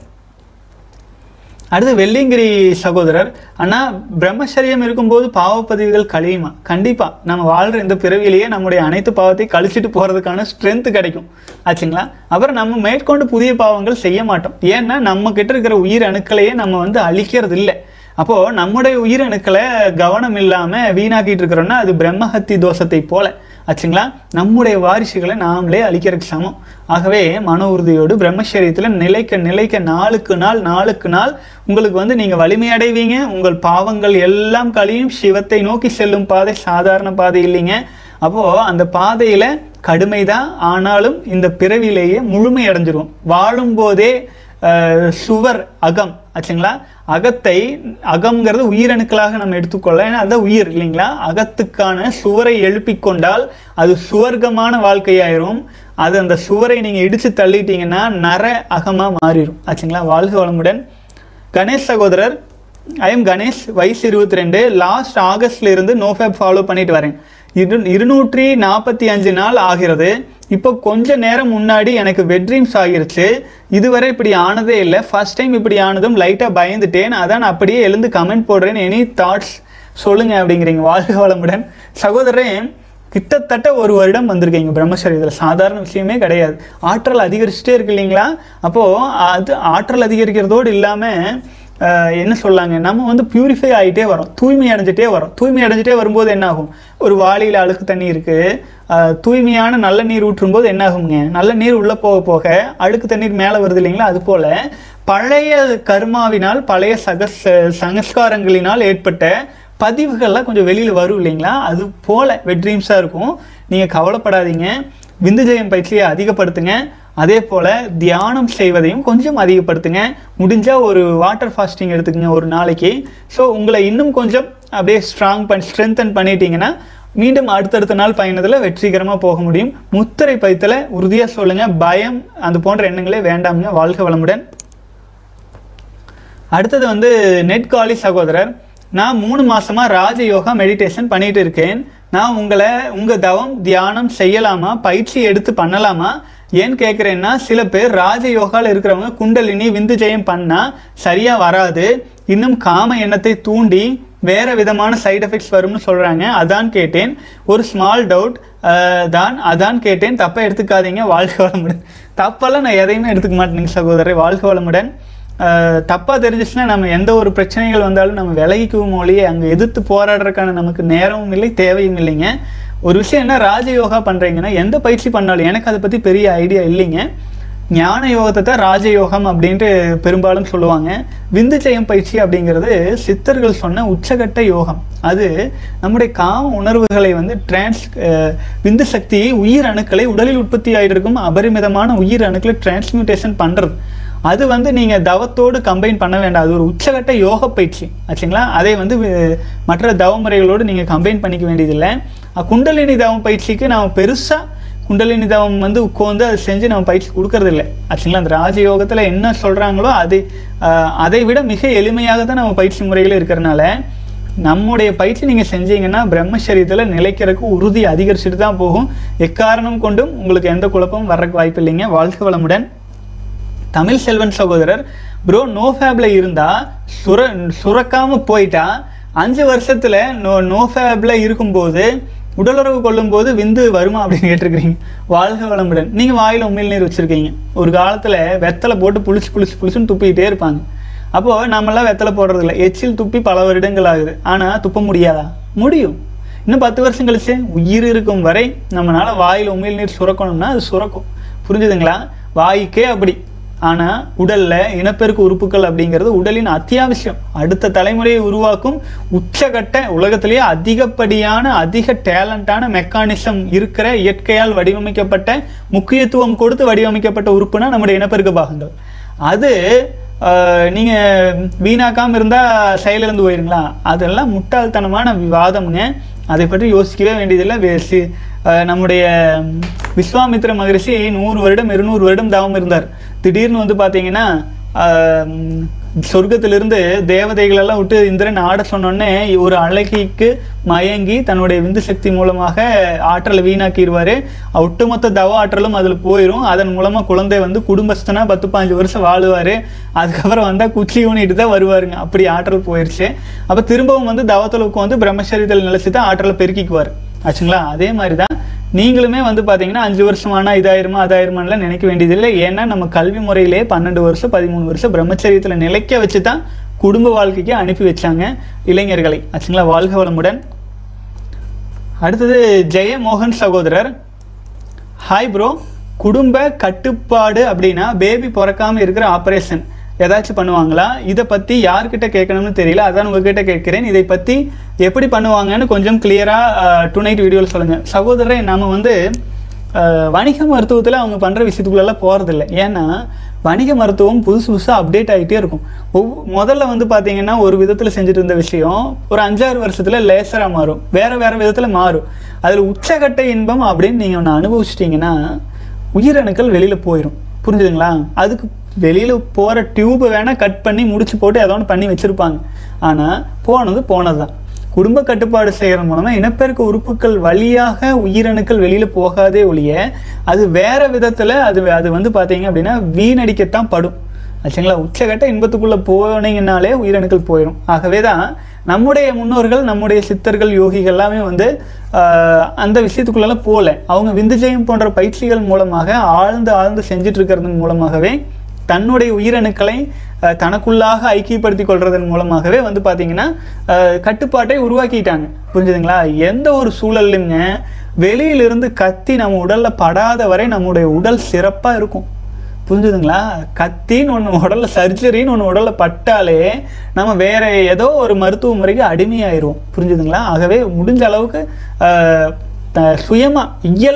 அடுத்து வெள்ளிங்கிரி சகோதரர். ஆனால் பிரம்மச்சரியம் இருக்கும்போது பாவப்பதிவுகள் கழியுமா கண்டிப்பாக நம்ம வாழ்கிற இந்த பிறவிலேயே நம்முடைய அனைத்து பாவத்தையும் கழிச்சிட்டு போகிறதுக்கான ஸ்ட்ரென்த்து கிடைக்கும். ஆச்சுங்களா? அப்புறம் நம்ம மேற்கொண்டு புதிய பாவங்கள் செய்ய மாட்டோம். ஏன்னா நம்ம கிட்ட இருக்கிற உயிர் அணுக்களையே நம்ம வந்து அழிக்கிறது இல்லை அப்போது நம்முடைய உயிரணுக்களை கவனம் இல்லாமல் வீணாக்கிட்டு இருக்கிறோன்னா அது பிரம்மஹத்தி தோஷத்தை போல. ஆச்சுங்களா? நம்முடைய வாரிசுகளை நாமளே அழிக்கிறதுக்கு சமம். ஆகவே மன உறுதியோடு பிரம்மச்சரியத்தில் நிலைக்க நிலைக்க நாளுக்கு நாள் நாளுக்கு நாள் உங்களுக்கு வந்து நீங்கள் வலிமையடைவீங்க. உங்கள் பாவங்கள் எல்லாம் கழியும். சிவத்தை நோக்கி செல்லும் பாதை சாதாரண பாதை இல்லைங்க. அப்போது அந்த பாதையில் கடுமை தான் ஆனாலும் இந்த பிறவிலேயே முழுமை அடைஞ்சிரும் வாழும்போதே சுவர் அகம் ஆச்சுங்களா? அகத்தை அகம்ங்கிறது உயிரணுக்களாக நம்ம எடுத்துக்கொள்ள ஏன்னா அதுதான் உயிர் இல்லைங்களா? அகத்துக்கான சுவரை எழுப்பி கொண்டால் அது சுவர்க்கமான வாழ்க்கையாயிரும். அது அந்த சுவரை நீங்கள் இடித்து தள்ளிட்டீங்கன்னா நர அகமாக மாறிடும் ஆச்சுங்களா? வாழ்க வளமுடன். கணேஷ் சகோதரர் ஐ எம் கணேஷ் வயசு இருபத்தி ரெண்டு லாஸ்ட் ஆகஸ்ட்லேருந்து நோ நோஃபேப் ஃபாலோ பண்ணிட்டு வரேன். இரு இருநூற்றி நாற்பத்தி அஞ்சு நாள் ஆகிறது. இப்போ கொஞ்ச நேரம் முன்னாடி எனக்கு வெட் ட்ரீம்ஸ் ஆகிருச்சு. இதுவரை இப்படி ஆனதே இல்லை. ஃபர்ஸ்ட் டைம் இப்படி ஆனதும் லைட்டாக பயந்துட்டேன். அதான் நான் அப்படியே எழுந்து கமெண்ட் போடுறேன். எனி தாட்ஸ் சொல்லுங்கள் அப்படிங்கிறீங்க வாழ்க வளமுடன். சகோதரன் கிட்டத்தட்ட ஒரு வருடம் வந்திருக்கீங்க பிரம்மச்சரியத்தில் சாதாரண விஷயமே கிடையாது. ஆற்றல் அதிகரிச்சுட்டே இருக்கு இல்லைங்களா? அப்போது அது ஆற்றல் அதிகரிக்கிறதோடு இல்லாமல் என்ன சொல்லாங்க? நம்ம வந்து பியூரிஃபை ஆகிட்டே வரோம். தூய்மை அடைஞ்சிட்டே வரோம். தூய்மை அடைஞ்சிட்டே வரும்போது என்னாகும் ஒரு வாளியில் அழுக்கு தண்ணி இருக்குது தூய்மையான நல்ல நீர் ஊற்றும்போது என்னாகுங்க நல்ல நீர் உள்ளே போக போக அழுக்கு தண்ணீர் மேலே வருது இல்லைங்களா? அது போல் பழைய கர்மாவினால் பழைய சக சங்கஸ்காரங்களினால் ஏற்பட்ட பதிவுகள்லாம் கொஞ்சம் வெளியில் வரும் இல்லைங்களா? அது போல் வெட்ரீம்ஸாக இருக்கும். நீங்கள் கவலைப்படாதீங்க. விந்துஜயம் பயிற்சியை அதிகப்படுத்துங்க. அதே போல் தியானம் செய்வதையும் கொஞ்சம் அதிகப்படுத்துங்க. முடிஞ்சால் ஒரு வாட்டர் ஃபாஸ்டிங் எடுத்துக்கங்க ஒரு நாளைக்கு. ஸோ உங்களை இன்னும் கொஞ்சம் அப்படியே ஸ்ட்ராங் பண்ணி ஸ்ட்ரென்தன் பண்ணிட்டீங்கன்னா மீண்டும் அடுத்தடுத்த நாள் பயணத்தில் வெற்றிகரமாக போக முடியும். முத்திரை பயத்தில் உறுதியாக சொல்லுங்கள் பயம் அது போன்ற எண்ணங்களே வேண்டாமுங்க. வாழ்க வளமுடன். அடுத்தது வந்து நெட் காலி சகோதரர். நான் மூணு மாதமாக ராஜயோகா மெடிடேஷன் பண்ணிகிட்டு இருக்கேன். நான் உங்களை உங்கள் தவம் தியானம் செய்யலாமா? பயிற்சி எடுத்து பண்ணலாமா? ஏன் கேட்குறேன்னா சில பேர் ராஜயோகால இருக்கிறவங்க குண்டலினி விந்து ஜெயம் பண்ணால் சரியாக வராது. இன்னும் காம எண்ணத்தை தூண்டி வேறு விதமான சைட் எஃபெக்ட்ஸ் வரும்னு சொல்கிறாங்க அதான் கேட்டேன். ஒரு ஸ்மால் டவுட் தான் அதான் கேட்டேன். தப்பை எடுத்துக்காதீங்க. வாழ்க வளமுடன். தப்பெல்லாம் நான் எதையுமே எடுத்துக்க மாட்டேங்க சகோதரர். வாழ்க வளமுடன். தப்பாக தெரிஞ்சிச்சுன்னா நம்ம எந்த ஒரு பிரச்சனைகள் வந்தாலும் நம்ம விலகிக்குவோம் மொழியே அங்கே எதிர்த்து போராடுறதுக்கான நமக்கு நேரமும் இல்லை தேவையும் இல்லைங்க. ஒரு விஷயம் என்ன ராஜயோகா பண்ணுறீங்கன்னா எந்த பயிற்சி பண்ணாலும் எனக்கு அதை பற்றி பெரிய ஐடியா இல்லைங்க. ஞான யோகத்தை தான் ராஜயோகம் அப்படின்ட்டு பெரும்பாலும் சொல்லுவாங்க. விந்து ஜெயம் பயிற்சி அப்படிங்கிறது சித்தர்கள் சொன்ன உச்சகட்ட யோகம். அது நம்முடைய காம உணர்வுகளை வந்து டிரான்ஸ் விந்து சக்தியை உயிர் அணுக்களை உடலில் உற்பத்தி ஆகிட்டு இருக்கும் அபரிமிதமான உயிர் அணுக்களை டிரான்ஸ்மியூட்டேஷன் பண்ணுறது அது வந்து நீங்கள் தவத்தோடு கம்பைன் பண்ண வேண்டாம். அது ஒரு உச்சகட்ட யோக பயிற்சி. ஆச்சுங்களா? அதை வந்து மற்ற தவ முறைகளோடு நீங்கள் கம்பைன் பண்ணிக்க வேண்டியதில்லை. குண்டலினி தவம் பயிற்சிக்கு நாம் பெருசாக குண்டலினி தவம் வந்து உட்காந்து அதை செஞ்சு நம்ம பயிற்சி கொடுக்கறதில்ல. ஆச்சுங்களா? அந்த ராஜயோகத்தில் என்ன சொல்கிறாங்களோ அதை அதை விட மிக எளிமையாக தான் நம்ம பயிற்சி முறைகள் இருக்கிறனால நம்முடைய பயிற்சி நீங்கள் செஞ்சீங்கன்னா பிரம்மசரீரத்தில் நிலைக்கிறதுக்கு உறுதி அதிகரிச்சுட்டு தான் போகும். எக்காரணம் கொண்டும் உங்களுக்கு எந்த குழப்பமும் வர்றதுக்கு வாய்ப்பு இல்லைங்க வாழ்க வளமுடன். தமிழ் செல்வன் சகோதரர் ப்ரோ நோ ஃபேப்ல இருந்தா சுர சுரக்காம போயிட்டா அஞ்சு வருஷத்துல நோ நோ ஃபேப்ல இருக்கும்போது உடலுறவு கொள்ளும்போது விந்து வருமா அப்படின்னு கேட்டிருக்கிறீங்க. வாழ்க வளமுடன். நீங்க வாயில உமிழ் நீர் வச்சிருக்கீங்க. ஒரு காலத்துல வெத்தலை போட்டு புளிச்சு புளிச்சு புளிச்சுன்னு துப்பிக்கிட்டே இருப்பாங்க. அப்போ நம்மளாம் வெத்தலை போடுறது இல்லை எச்சில் துப்பி பல வருடங்கள் ஆகுது. ஆனா துப்ப முடியாதா? முடியும். இன்னும் பத்து வருஷம் கழிச்சு உயிர் இருக்கும் வரை நம்மளால வாயில் உமிழ் நீர் சுரக்கணும்னா அது சுரக்கும். புரிஞ்சுதுங்களா? வாய்க்கே அப்படி. ஆனால் உடலில் இனப்பெருக்க உறுப்புகள் அப்படிங்கிறது உடலின் அத்தியாவசியம். அடுத்த தலைமுறையை உருவாக்கும் உச்சகட்ட உலகத்திலேயே அதிகப்படியான அதிக டேலண்டான மெக்கானிசம் இருக்கிற இயற்கையால் வடிவமைக்கப்பட்ட முக்கியத்துவம் கொடுத்து வடிவமைக்கப்பட்ட உறுப்புனா நம்முடைய இனப்பெருக்க பாகங்கள். அது நீங்கள் வீணாக்காமல் இருந்தால் செயலிருந்து செயலிழந்து போயிருங்களா? அதெல்லாம் முட்டாள்தனமான விவாதம்ங்க. அதை பற்றி யோசிக்கவே வேண்டியதில்லை. வே- நம்முடைய விஸ்வாமித்ர மகரிஷி நூறு வருடம் இருநூறு வருடம் தவம் இருந்தார். திடீர்னு வந்து பார்த்தீங்கன்னா சொர்க்கத்திலிருந்து தேவதைகளெல்லாம் விட்டு இந்திரன் ஆட சொன்னோடனே ஒரு அழகிக்கு மயங்கி தன்னுடைய விந்து சக்தி மூலமாக ஆற்றலை வீணாக்கிடுவார். ஒட்டுமொத்த தவ ஆற்றலும் அதில் போயிடும் அதன் மூலமாக குழந்தை வந்து குடும்பஸ்தனாக பத்து பாஞ்சு வருஷம் வாழுவார். அதுக்கப்புறம் வந்தால் குச்சி ஊனிட்டு தான் வருவாருங்க. அப்படி ஆற்றல் போயிடுச்சு அப்போ திரும்பவும் வந்து தவத்தலுக்கு வந்து பிரம்மச்சரியத்தில் நிலச்சி தான் ஆற்றலை பெருக்கிக்குவார். ஆச்சுங்களா? அதே மாதிரி தான் நீங்களுமே வந்து பார்த்தீங்கன்னா அஞ்சு வருஷமானா இதாயிருமா அதாயிருமான்லாம் நினைக்க வேண்டியதில்லை. ஏன்னா நம்ம கல்வி முறையிலேயே பன்னெண்டு வருஷம் பதிமூணு வருஷம் பிரம்மச்சரியத்தில் நிலைக்க வச்சு தான் குடும்ப வாழ்க்கைக்கு அனுப்பி வச்சாங்க இளைஞர்களை. ஆச்சுங்களா? வாழ்க வளமுடன். அடுத்தது ஜெயமோகன் சகோதரர். ஹாய் ப்ரோ குடும்ப கட்டுப்பாடு அப்படின்னா பேபி பிறக்காமல் இருக்கிற ஆப்ரேஷன் ஏதாச்சும் பண்ணுவாங்களா? இதை பற்றி யார்கிட்ட கேட்கணும்னு தெரியல. அதான் உங்ககிட்ட கேட்குறேன். இதை பற்றி எப்படி பண்ணுவாங்கன்னு கொஞ்சம் கிளியராக டூ நைட் வீடியோவில் சொல்லுங்கள் சகோதரரை நம்ம வந்து வணிக மருத்துவத்தில் அவங்க பண்ணுற விஷயத்துக்குள்ளெல்லாம் போகிறதில்ல ஏன்னா வணிக மருத்துவம் புதுசு புதுசாக அப்டேட் ஆகிட்டே இருக்கும். ஒவ் முதல்ல வந்து பார்த்தீங்கன்னா ஒரு விதத்தில் செஞ்சுட்டு இருந்த விஷயம் ஒரு அஞ்சாறு வருஷத்தில் லேசராக மாறும். வேறு வேறு விதத்தில் மாறும். அதில் உச்சகட்ட இன்பம் அப்படின்னு நீங்கள் ஒன்று அனுபவிச்சிட்டிங்கன்னா உயிரணுக்கள் வெளியில் போயிடும் புரிஞ்சுதுங்களா? அதுக்கு வெளியில் போகிற டியூப்பை வேணால் கட் பண்ணி முடிச்சு போட்டு ஏதோ ஒன்று பண்ணி வச்சுருப்பாங்க. ஆனால் போனது போனது தான் குடும்ப கட்டுப்பாடு செய்கிறது மூலமாக இனப்பெருக்க உறுப்புகள் வழியாக உயிரணுக்கள் வெளியில் போகாதே ஒழிய அது வேறு விதத்தில் அது அது வந்து பார்த்தீங்க அப்படின்னா வீணடிக்கத்தான் படும். ஆச்சுங்களா? உச்சகட்ட இன்பத்துக்குள்ளே போனீங்கன்னாலே உயிரணுக்கள் போயிடும் ஆகவே தான் நம்முடைய முன்னோர்கள் நம்முடைய சித்தர்கள் யோகிகள் எல்லாமே வந்து அந்த விஷயத்துக்குள்ளெல்லாம் போகல. அவங்க விந்துஜயம் போன்ற பயிற்சிகள் மூலமாக ஆழ்ந்து ஆழ்ந்து செஞ்சிட்ருக்கிறது மூலமாகவே தன்னுடைய உயிரணுக்களை தனக்குள்ளாக ஐக்கியப்படுத்திக் கொள்வதன் மூலமாகவே வந்து பார்த்தீங்கன்னா கட்டுப்பாட்டை உருவாக்கிட்டாங்க. புரிஞ்சுதுங்களா? எந்த ஒரு சூழல்லைங்க வெளியிலிருந்து கத்தி நம்ம உடலில் படாத வரை நம்முடைய உடல் சிறப்பாக இருக்கும். புரிஞ்சுதுங்களா? கத்தின்னு ஒன்று உடலில் சர்ஜரின்னு ஒன்று உடலில் பட்டாலே நம்ம வேற ஏதோ ஒரு மருத்துவ முறைக்கு அடிமையாயிருவோம். புரிஞ்சுதுங்களா? ஆகவே முடிஞ்ச அளவுக்கு சுயமாக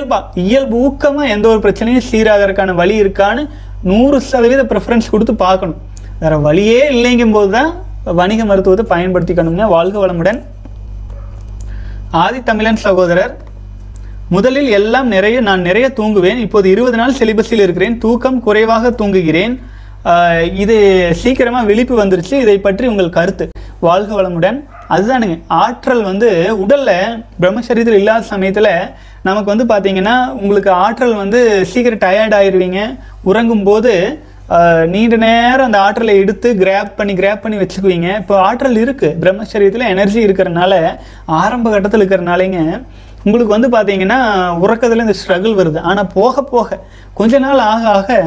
த- இயல்பு ஊக்கமாக எந்த ஒரு பிரச்சனையும் சீராகிறதுக்கான வழி இருக்கான்னு நூறு சதவீத ப்ரிஃபரன்ஸ் கொடுத்து பார்க்கணும். வேற வழியே இல்லைங்கும் போது தான் வணிக மருத்துவத்தை பயன்படுத்திக்கணுங்க வாழ்க வளமுடன். ஆதித்தமிழன் சகோதரர் முதலில் எல்லாம் நிறைய நான் நிறைய தூங்குவேன். இப்போது இருபது நாள் சிலிபஸில் இருக்கிறேன். தூக்கம் குறைவாக தூங்குகிறேன். இது சீக்கிரமாக விழிப்பு வந்துருச்சு. இதை பற்றி உங்கள் கருத்து. வாழ்க வளமுடன். அதுதானுங்க. ஆற்றல் வந்து உடலில் பிரம்மசரீரத்தில் இல்லாத சமயத்தில் நமக்கு வந்து பார்த்தீங்கன்னா உங்களுக்கு ஆற்றல் வந்து சீக்கிரம் டயர்ட் ஆயிருவீங்க. உறங்கும் போது நீண்ட நேரம் அந்த ஆற்றலை எடுத்து கிராப் பண்ணி கிராப் பண்ணி வச்சுக்குவீங்க. இப்போ ஆற்றல் இருக்குது பிரம்மச்சரியத்தில் எனர்ஜி இருக்கிறனால ஆரம்ப கட்டத்தில் இருக்கிறனாலேங்க உங்களுக்கு வந்து பார்த்தீங்கன்னா உறக்கத்தில் இந்த ஸ்ட்ரகிள் வருது. ஆனால் போக போக கொஞ்ச நாள் ஆக ஆக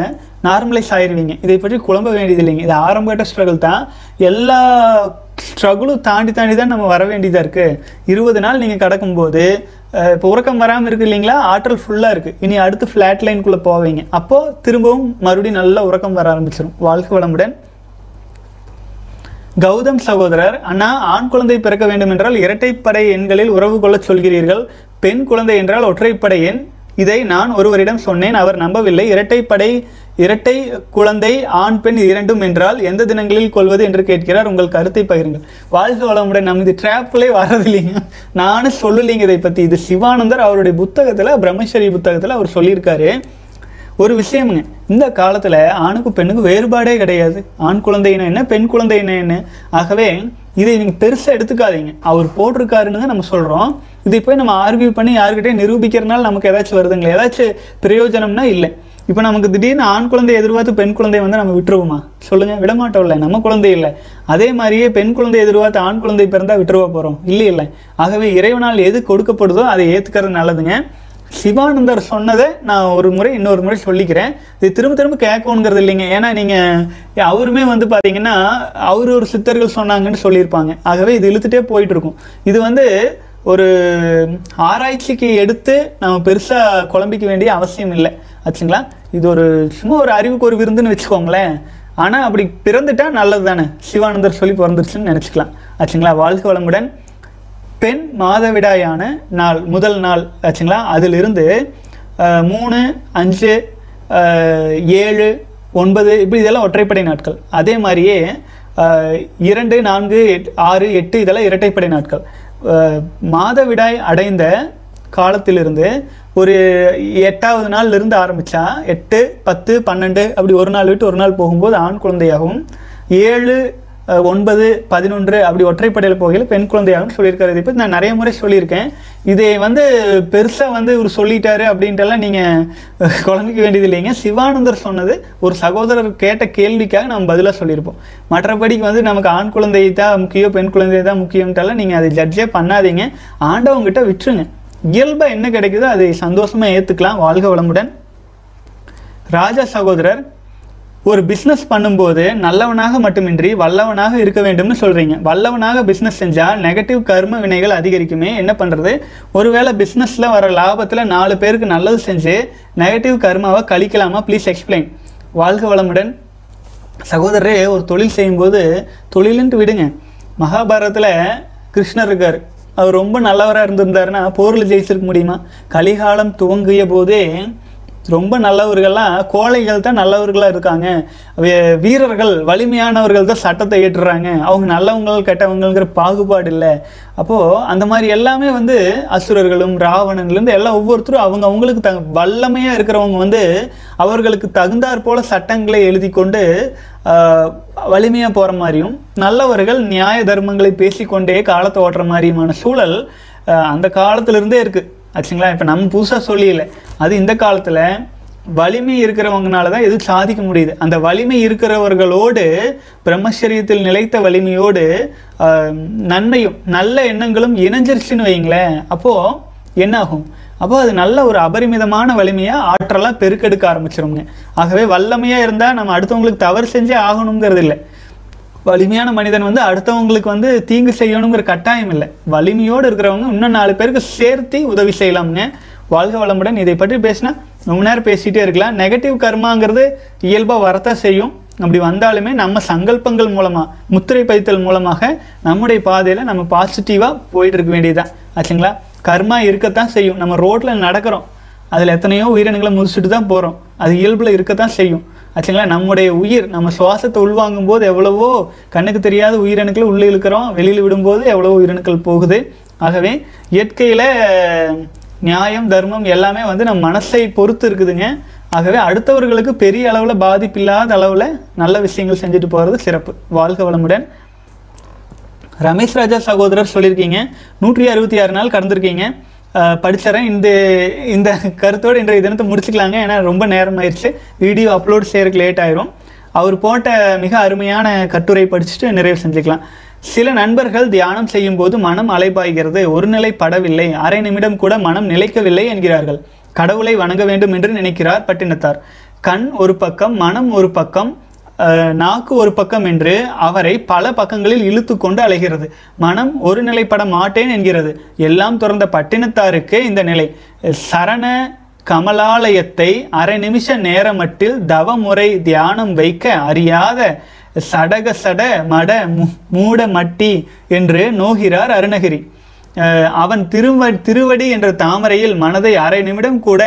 நார்மலைஸ் ஆயிடுவீங்க இதை பற்றி குழம்ப வேண்டியது இல்லைங்க இது ஆரம்ப கட்ட ஸ்ட்ரகிள் தான். எல்லா ஸ்ட்ரகுளும் தாண்டி தாண்டி தான் நம்ம வர வேண்டியதாக இருக்குது இருபது நாள் நீங்கள் கடக்கும்போது இப்போ உறக்கம் வராமல் இருக்கு இல்லைங்களா? ஆற்றல் ஃபுல்லாக இருக்குது இனி அடுத்து ஃப்ளாட் லைனுக்குள்ளே போவீங்க. அப்போது திரும்பவும் மறுபடியும் நல்லா உறக்கம் வர ஆரம்பிச்சிடும் வாழ்க்கை வளமுடன். கௌதம் சகோதரர் அண்ணா ஆண் குழந்தை பிறக்க வேண்டும் என்றால் இரட்டைப்படை எண்களில் உறவு கொள்ளச் சொல்கிறீர்கள். பெண் குழந்தை என்றால் ஒற்றைப்படை எண். இதை நான் ஒருவரிடம் சொன்னேன். அவர் நம்பவில்லை. இரட்டைப்படை இரட்டை குழந்தை ஆண் பெண் இரண்டும் என்றால் எந்த தினங்களில் கொள்வது என்று கேட்கிறார். உங்கள் கருத்தை பகிருங்கள். வாழ்க வளமுடன் நம்ம இது ட்ராப்லே வரதில்லைங்க. நானும் சொல்லலைங்க இதை பற்றி இது சிவானந்தர் அவருடைய புத்தகத்தில் பிரம்மஸ்வரி புத்தகத்தில் அவர் சொல்லியிருக்காரு. ஒரு விஷயமுங்க. இந்த காலத்தில் ஆணுக்கும் பெண்ணுக்கும் வேறுபாடே கிடையாது. ஆண் குழந்தைனா என்ன பெண் குழந்தைனா என்ன? ஆகவே இதை நீங்கள் பெருசாக எடுத்துக்காதீங்க. அவர் போட்டிருக்காருன்னு தான் நம்ம சொல்கிறோம் இதை போய் நம்ம ஆர்கியூ பண்ணி யாருக்கிட்டே நிரூபிக்கிறனால நமக்கு ஏதாச்சும் வருதுங்களா? ஏதாச்சும் பிரயோஜனம்னா இல்லை. இப்போ நமக்கு திடீர்னு ஆண் குழந்தை எதிர்பார்த்து பெண் குழந்தை வந்து நம்ம விட்டுருவோமா? சொல்லுங்க விடமாட்டோம்ல நம்ம குழந்தை இல்லை. அதே மாதிரியே பெண் குழந்தை எதிர்பார்த்து ஆண் குழந்தை பிறந்தா விட்டுருவா போகிறோம் இல்லை இல்லை. ஆகவே இறைவனால் எது கொடுக்கப்படுதோ அதை ஏற்றுக்கிறது நல்லதுங்க. சிவானந்தர் சொன்னதை நான் ஒரு முறை இன்னொரு முறை சொல்லிக்கிறேன். இது திரும்ப திரும்ப கேட்கணுங்கிறது இல்லைங்க. ஏன்னா நீங்கள் அவருமே வந்து பார்த்தீங்கன்னா அவர் ஒரு சித்தர்கள் சொன்னாங்கன்னு சொல்லியிருப்பாங்க. ஆகவே இது இழுத்துட்டே போயிட்டு இருக்கும் இது வந்து ஒரு ஆராய்ச்சிக்கு எடுத்து நம்ம பெருசாக குழம்பிக்க வேண்டிய அவசியம் இல்லை. ஆச்சுங்களா? இது ஒரு சும்மா ஒரு அறிவுக்கு ஒரு விருந்துன்னு வச்சுக்கோங்களேன். ஆனால் அப்படி பிறந்துட்டா நல்லது தானே சிவானந்தர் சொல்லி பிறந்துருச்சுன்னு நினச்சிக்கலாம். ஆச்சுங்களா? வாழ்க்கை வளமுடன். பெண் மாதவிடாயான நாள் முதல் நாள் ஆச்சுங்களா? அதிலிருந்து மூணு அஞ்சு ஏழு ஒன்பது இப்படி இதெல்லாம் ஒற்றைப்படை நாட்கள். அதே மாதிரியே இரண்டு நான்கு எட் ஆறு எட்டு இதெல்லாம் இரட்டைப்படை நாட்கள். மாதவிடாய் அடைந்த காலத்திலிருந்து ஒரு எட்டாவது நாள்ல இருந்து ஆரம்பிச்சா எட்டு பத்து பன்னெண்டு அப்படி ஒரு நாள் விட்டு ஒரு நாள் போகும்போது ஆண் குழந்தையாகவும் ஏழு ஒன்பது பதினொன்று அப்படி ஒற்றைப்படையில் போகையில் பெண் குழந்தையாகவும் சொல்லியிருக்காரு. இதை நான் நிறைய முறை சொல்லியிருக்கேன். இதை வந்து பெருசாக வந்து இவர் சொல்லிட்டாரு அப்படின்ட்டுலாம் நீங்கள் குழந்தைக்க வேண்டியது இல்லைங்க. சிவானந்தர் சொன்னது ஒரு சகோதரர் கேட்ட கேள்விக்காக நம்ம பதிலாக சொல்லியிருப்போம். மற்றபடிக்கு வந்து நமக்கு ஆண் குழந்தை தான் முக்கியம் பெண் குழந்தை தான் முக்கியம்ட்டெல்லாம் நீங்கள் அதை ஜட்ஜே பண்ணாதீங்க. ஆண்டவங்கிட்ட விட்டுருங்க. இயல்பாக என்ன கிடைக்குதோ அதை சந்தோஷமாக ஏற்றுக்கலாம் வாழ்க வளமுடன். ராஜா சகோதரர் ஒரு பிஸ்னஸ் பண்ணும்போது நல்லவனாக மட்டுமின்றி வல்லவனாக இருக்க வேண்டும்னு சொல்கிறீங்க வல்லவனாக பிஸ்னஸ் செஞ்சால் நெகட்டிவ் கர்ம வினைகள் அதிகரிக்குமே. என்ன பண்ணுறது ஒருவேளை பிஸ்னஸில் வர லாபத்தில் நாலு பேருக்கு நல்லது செஞ்சு நெகட்டிவ் கர்மாவை கழிக்கலாமா? ப்ளீஸ் எக்ஸ்பிளைன் வாழ்க வளமுடன். சகோதரரே ஒரு தொழில் செய்யும்போது தொழிலுன்ட்டு விடுங்க. மகாபாரதத்தில் கிருஷ்ணர் இருக்கார். அவர் ரொம்ப நல்லவராக இருந்திருந்தாருன்னா போரில் ஜெயிச்சிருக்க முடியுமா? கலிகாலம் துவங்கிய போதே ரொம்ப நல்லவர்கள்லாம் கோழைகள் தான் நல்லவர்களாக இருக்காங்க. வீரர்கள் வலிமையானவர்கள் தான் சட்டத்தை ஏற்றுறாங்க. அவங்க நல்லவங்க கெட்டவங்கிற பாகுபாடு இல்லை. அப்போது அந்த மாதிரி எல்லாமே வந்து அசுரர்களும் ராவணன்லேருந்து எல்லாம் ஒவ்வொருத்தரும் அவங்க அவங்களுக்கு த வல்லமையாக இருக்கிறவங்க வந்து அவர்களுக்கு தகுந்தாற் போல சட்டங்களை எழுதி கொண்டு வலிமையாக போகிற மாதிரியும் நல்லவர்கள் நியாய தர்மங்களை பேசிக்கொண்டே காலத்தை ஓட்டுற மாதிரியுமான சூழல் அந்த காலத்திலிருந்தே இருக்குது ஆச்சுங்களா? இப்போ நம்ம புதுசாக சொல்லியில்லை அது இந்த காலத்தில் வலிமை இருக்கிறவங்கனால தான் எதுவும் சாதிக்க முடியுது. அந்த வலிமை இருக்கிறவர்களோடு பிரம்மச்சரியத்தில் நிலைத்த வலிமையோடு நன்மையும் நல்ல எண்ணங்களும் இணைஞ்சிருச்சுன்னு வைங்களேன் அப்போது என்ன ஆகும் அப்போ அது நல்ல ஒரு அபரிமிதமான வலிமையாக ஆற்றலாக பெருக்கெடுக்க ஆரம்பிச்சிருங்க ஆகவே வல்லமையாக இருந்தால் நம்ம அடுத்தவங்களுக்கு தவறு செஞ்சே ஆகணுங்கிறது இல்லை வலிமையான மனிதன் வந்து அடுத்தவங்களுக்கு வந்து தீங்கு செய்யணுங்கிற கட்டாயம் இல்லை. வலிமையோடு இருக்கிறவங்க இன்னும் நாலு பேருக்கு சேர்த்து உதவி செய்யலாம்ங்க. வாழ்க வளமுடன். இதை பற்றி பேசினா ரொம்ப நேரம் பேசிகிட்டே இருக்கலாம். நெகட்டிவ் கர்மாங்கிறது இயல்பாக வரத்தான் செய்யும். அப்படி வந்தாலுமே நம்ம சங்கல்பங்கள் மூலமாக முத்திரை பதித்தல் மூலமாக நம்முடைய பாதையில் நம்ம பாசிட்டிவாக போயிட்டு இருக்க வேண்டியதுதான். ஆச்சுங்களா? கர்மா இருக்கத்தான் செய்யும். நம்ம ரோட்டில் நடக்கிறோம். அதில் எத்தனையோ உயிரினங்களை முடிச்சுட்டு தான் போகிறோம் அது இயல்பில் இருக்கத்தான் செய்யும். ஆச்சுங்களா நம்முடைய உயிர் நம்ம சுவாசத்தை உள்வாங்கும் போது எவ்வளவோ கண்ணுக்கு தெரியாத உயிரணுக்களை உள்ளே இழுக்கிறோம் வெளியில் விடும்போது எவ்வளவோ உயிரணுக்கள் போகுது. ஆகவே இயற்கையில் நியாயம் தர்மம் எல்லாமே வந்து நம்ம மனசை பொறுத்து இருக்குதுங்க. ஆகவே அடுத்தவர்களுக்கு பெரிய அளவில் பாதிப்பில்லாத அளவில் நல்ல விஷயங்கள் செஞ்சுட்டு போகிறது சிறப்பு. வாழ்க வளமுடன். ரமேஷ் ராஜா சகோதரர் சொல்லியிருக்கீங்க. நூற்றி அறுபத்தி ஆறு நாள் கடந்திருக்கீங்க. அஹ், படிச்சறேன் இந்த இந்த கருத்தோடு இன்றைய தினத்தை முடிச்சுக்கலாங்க. ஏன்னா ரொம்ப நேரம் ஆயிடுச்சு வீடியோ அப்லோட் செய்கிறதுக்கு லேட் ஆயிரும் அவர் போட்ட மிக அருமையான கட்டுரை படிச்சுட்டு நிறைவு செஞ்சுக்கலாம். சில நண்பர்கள் தியானம் செய்யும் போது மனம் அலைபாய்கிறது. ஒரு நிலை படவில்லை. அரை நிமிடம் கூட மனம் நிலைக்கவில்லை என்கிறார்கள். கடவுளை வணங்க வேண்டும் என்று நினைக்கிறார் பட்டினத்தார். கண் ஒரு பக்கம் மனம் ஒரு பக்கம் நாக்கு ஒரு பக்கம் என்று அவரை பல பக்கங்களில் இழுத்து கொண்டு அலைகிறது. மனம் ஒரு நிலைப்பட மாட்டேன் என்கிறது. எல்லாம் துறந்த பட்டினத்தாருக்கு இந்த நிலை. சரண கமலாலயத்தை அரை நிமிஷ நேரமட்டில் தவமுறை தியானம் வைக்க அறியாத சடக சட மட மூட மட்டி என்று நோகிறார் அருணகிரி. அவன் திருவ திருவடி என்ற தாமரையில் மனதை அரை நிமிடம் கூட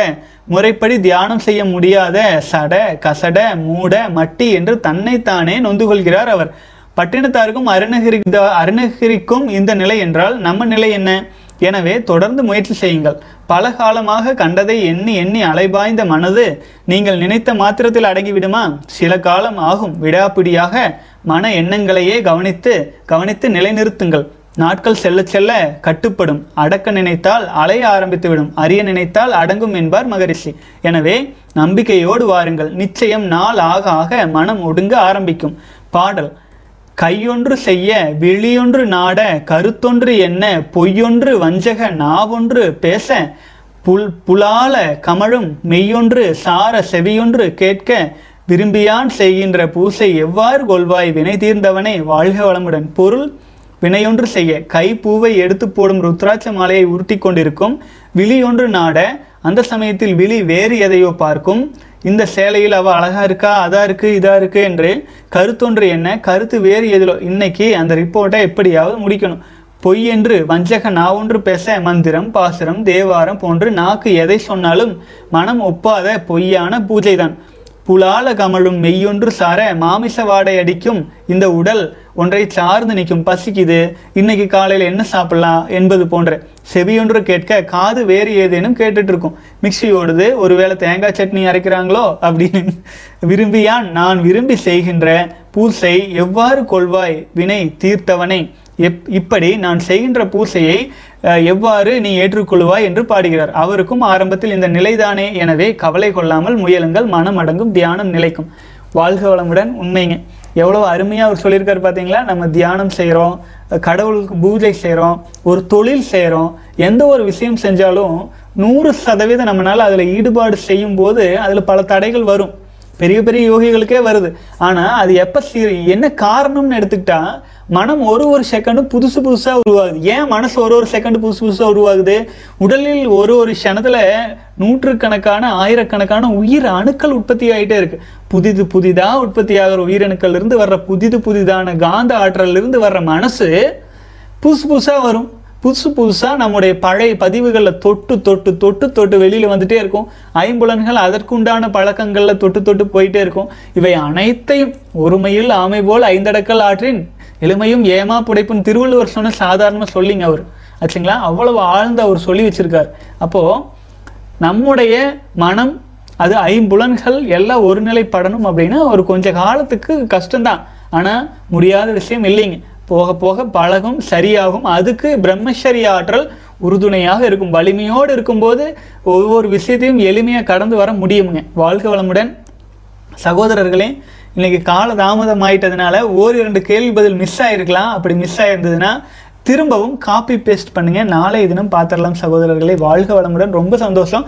முறைப்படி தியானம் செய்ய முடியாத சட கசட மூட மட்டி என்று தன்னைத்தானே நொந்து கொள்கிறார் அவர். பட்டினத்தாருக்கும் அருணகிரி அருணகிரிக்கும் இந்த நிலை என்றால் நம்ம நிலை என்ன? எனவே தொடர்ந்து முயற்சி செய்யுங்கள். பல காலமாக கண்டதை எண்ணி எண்ணி அலைபாய்ந்த மனது நீங்கள் நினைத்த மாத்திரத்தில் அடங்கிவிடுமா? சில காலம் ஆகும். விடாப்பிடியாக மன எண்ணங்களையே கவனித்து கவனித்து நிலைநிறுத்துங்கள். நாட்கள் செல்ல செல்ல கட்டுப்படும். அடக்க நினைத்தால் அலைய ஆரம்பித்துவிடும். அறிய நினைத்தால் அடங்கும் என்பார் மகரிஷி. எனவே நம்பிக்கையோடு வாருங்கள். நிச்சயம் நாள் ஆக ஆக மனம் ஒடுங்க ஆரம்பிக்கும். பாடல். கையொன்று செய்ய விழியொன்று நாட கருத்தொன்று என்ன பொய்யொன்று வஞ்சக நாவொன்று பேச புல் புலால கமழும் மெய்யொன்று சார செவியொன்று கேட்க விரும்பியான் செய்கின்ற பூசை எவ்வாறு கொள்வாய்? வினை தீர்ந்தவனே வாழ்க வளமுடன். பொருள். வினையொன்று செய்ய கை பூவை எடுத்து போடும் ருத்ராட்ச மாலையை உருட்டி கொண்டிருக்கும் விழி ஒன்று நாட அந்த சமயத்தில் விழி வேறு எதையோ பார்க்கும். இந்த சேலையில் அவள் அழகா இருக்கா அதா இருக்கு இதா இருக்கு என்று கருத்தொன்று என்ன கருத்து வேறு எதிலோ இன்னைக்கு அந்த ரிப்போர்ட்டை எப்படியாவது முடிக்கணும். பொய் என்று வஞ்சக நான் ஒன்று பேச மந்திரம் பாசுரம் தேவாரம் போன்று நாக்கு எதை சொன்னாலும் மனம் ஒப்பாத பொய்யான பூஜைதான். புலால கமழும் மெய்யொன்று சார மாமிச வாடை அடிக்கும் இந்த உடல் ஒன்றை சார்ந்து நிற்கும் பசிக்குது. இன்னைக்கு காலையில் என்ன சாப்பிடலாம் என்பது போன்ற செவியொன்று கேட்க காது வேறு ஏதேனும் கேட்டுட்டு இருக்கும் மிக்சி ஓடுது ஒருவேளை தேங்காய் சட்னி அரைக்கிறாங்களோ அப்படின்னு விரும்பியான் நான் விரும்பி செய்கின்ற பூசை எவ்வாறு கொள்வாய் வினை தீர்த்தவனை. எப் இப்படி நான் செய்கின்ற பூசையை எவ்வாறு நீ ஏற்றுக்கொள்வாய் என்று பாடுகிறார். அவருக்கும் ஆரம்பத்தில் இந்த நிலைதானே. எனவே கவலை கொள்ளாமல் முயலுங்கள். மனம் அடங்கும் தியானம் நிலைக்கும். வாழ்க வளமுடன் உண்மைங்க. எவ்வளோ அருமையாக அவர் சொல்லியிருக்காரு பார்த்தீங்களா நம்ம தியானம் செய்கிறோம் கடவுளுக்கு பூஜை செய்கிறோம் ஒரு தொழில் செய்கிறோம் எந்த ஒரு விஷயம் செஞ்சாலும் நூறு சதவீதம் நம்மளால் அதில் ஈடுபாடு செய்யும் போது அதில் பல தடைகள் வரும். பெரிய பெரிய யோகிகளுக்கே வருது. ஆனால் அது எப்போ சீ- என்ன காரணம்னு எடுத்துக்கிட்டால் மனம் ஒரு ஒரு செகண்டும் புதுசு புதுசாக உருவாகுது. ஏன் மனசு ஒரு ஒரு செகண்டு புதுசு புதுசாக உருவாகுது? உடலில் ஒரு ஒரு க்ஷணத்தில் நூற்றுக்கணக்கான ஆயிரக்கணக்கான உயிர் அணுக்கள் உற்பத்தி ஆகிட்டே இருக்கு. புதிது புதிதாக உற்பத்தி ஆகிற உயிரணுக்கள் இருந்து வர்ற புதிது புதிதான காந்த ஆற்றலிருந்து வர்ற மனசு புதுசு புதுசாக வரும். புதுசு புதுசாக நம்முடைய பழைய பதிவுகளில் தொட்டு தொட்டு தொட்டு தொட்டு வெளியில் வந்துட்டே இருக்கும். ஐம்புலன்கள் அதற்குண்டான பழக்கங்களில் தொட்டு தொட்டு போயிட்டே இருக்கும். இவை அனைத்தையும் ஒருமையில் ஆமை போல் ஐந்தடக்கல் ஆற்றின் எளிமையும் ஏமா புடைப்புன்னு திருவள்ளுவர் சொன்ன சாதாரணமாக சொல்லிங்க அவர். ஆச்சுங்களா? அவ்வளவு ஆழ்ந்த அவர் சொல்லி வச்சிருக்கார். அப்போது நம்முடைய மனம் அது ஐம்புலன்கள் எல்லாம் ஒருநிலைப்படணும் அப்படின்னா ஒரு கொஞ்ச காலத்துக்கு கஷ்டம்தான். ஆனால் முடியாத விஷயம் இல்லைங்க. போக போக பழகும் சரியாகும். அதுக்கு பிரம்மச்சரிய ஆற்றல் உறுதுணையாக இருக்கும். வலிமையோடு இருக்கும்போது ஒவ்வொரு விஷயத்தையும் எளிமையாக கடந்து வர முடியுங்க வாழ்க வளமுடன். சகோதரர்களே இன்னைக்கு கால தாமதம் ஆயிட்டதுனால ஓர் இரண்டு கேள்வி பதில் மிஸ் ஆயிருக்கலாம். அப்படி மிஸ் ஆயிருந்ததுன்னா திரும்பவும் காப்பி பேஸ்ட் பண்ணுங்க. நாளைய தினம் பார்த்துடலாம் சகோதரர்களை. வாழ்க வளமுடன். ரொம்ப சந்தோஷம்.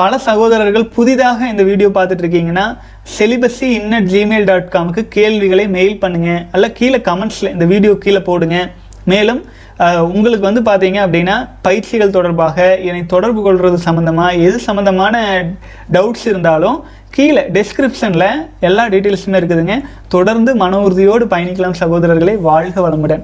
பல சகோதரர்கள் புதிதாக இந்த வீடியோ பார்த்துட்டு இருக்கீங்கன்னா செலிபஸி இன்னட் ஜிமெயில் டாட் காமுக்கு கேள்விகளை மெயில் பண்ணுங்க. அல்ல கீழே கமெண்ட்ஸில் இந்த வீடியோ கீழே போடுங்க. மேலும் உங்களுக்கு வந்து பார்த்தீங்க அப்படின்னா பயிற்சிகள் தொடர்பாக என்னை தொடர்பு கொள்வது சம்மந்தமாக எது சம்மந்தமான டவுட்ஸ் இருந்தாலும் கீழே டெஸ்கிரிப்ஷனில் எல்லா டீட்டெயில்ஸுமே இருக்குதுங்க. தொடர்ந்து மன உறுதியோடு பயணிக்கலாம் சகோதரர்களை. வாழ்க வளமுடன்.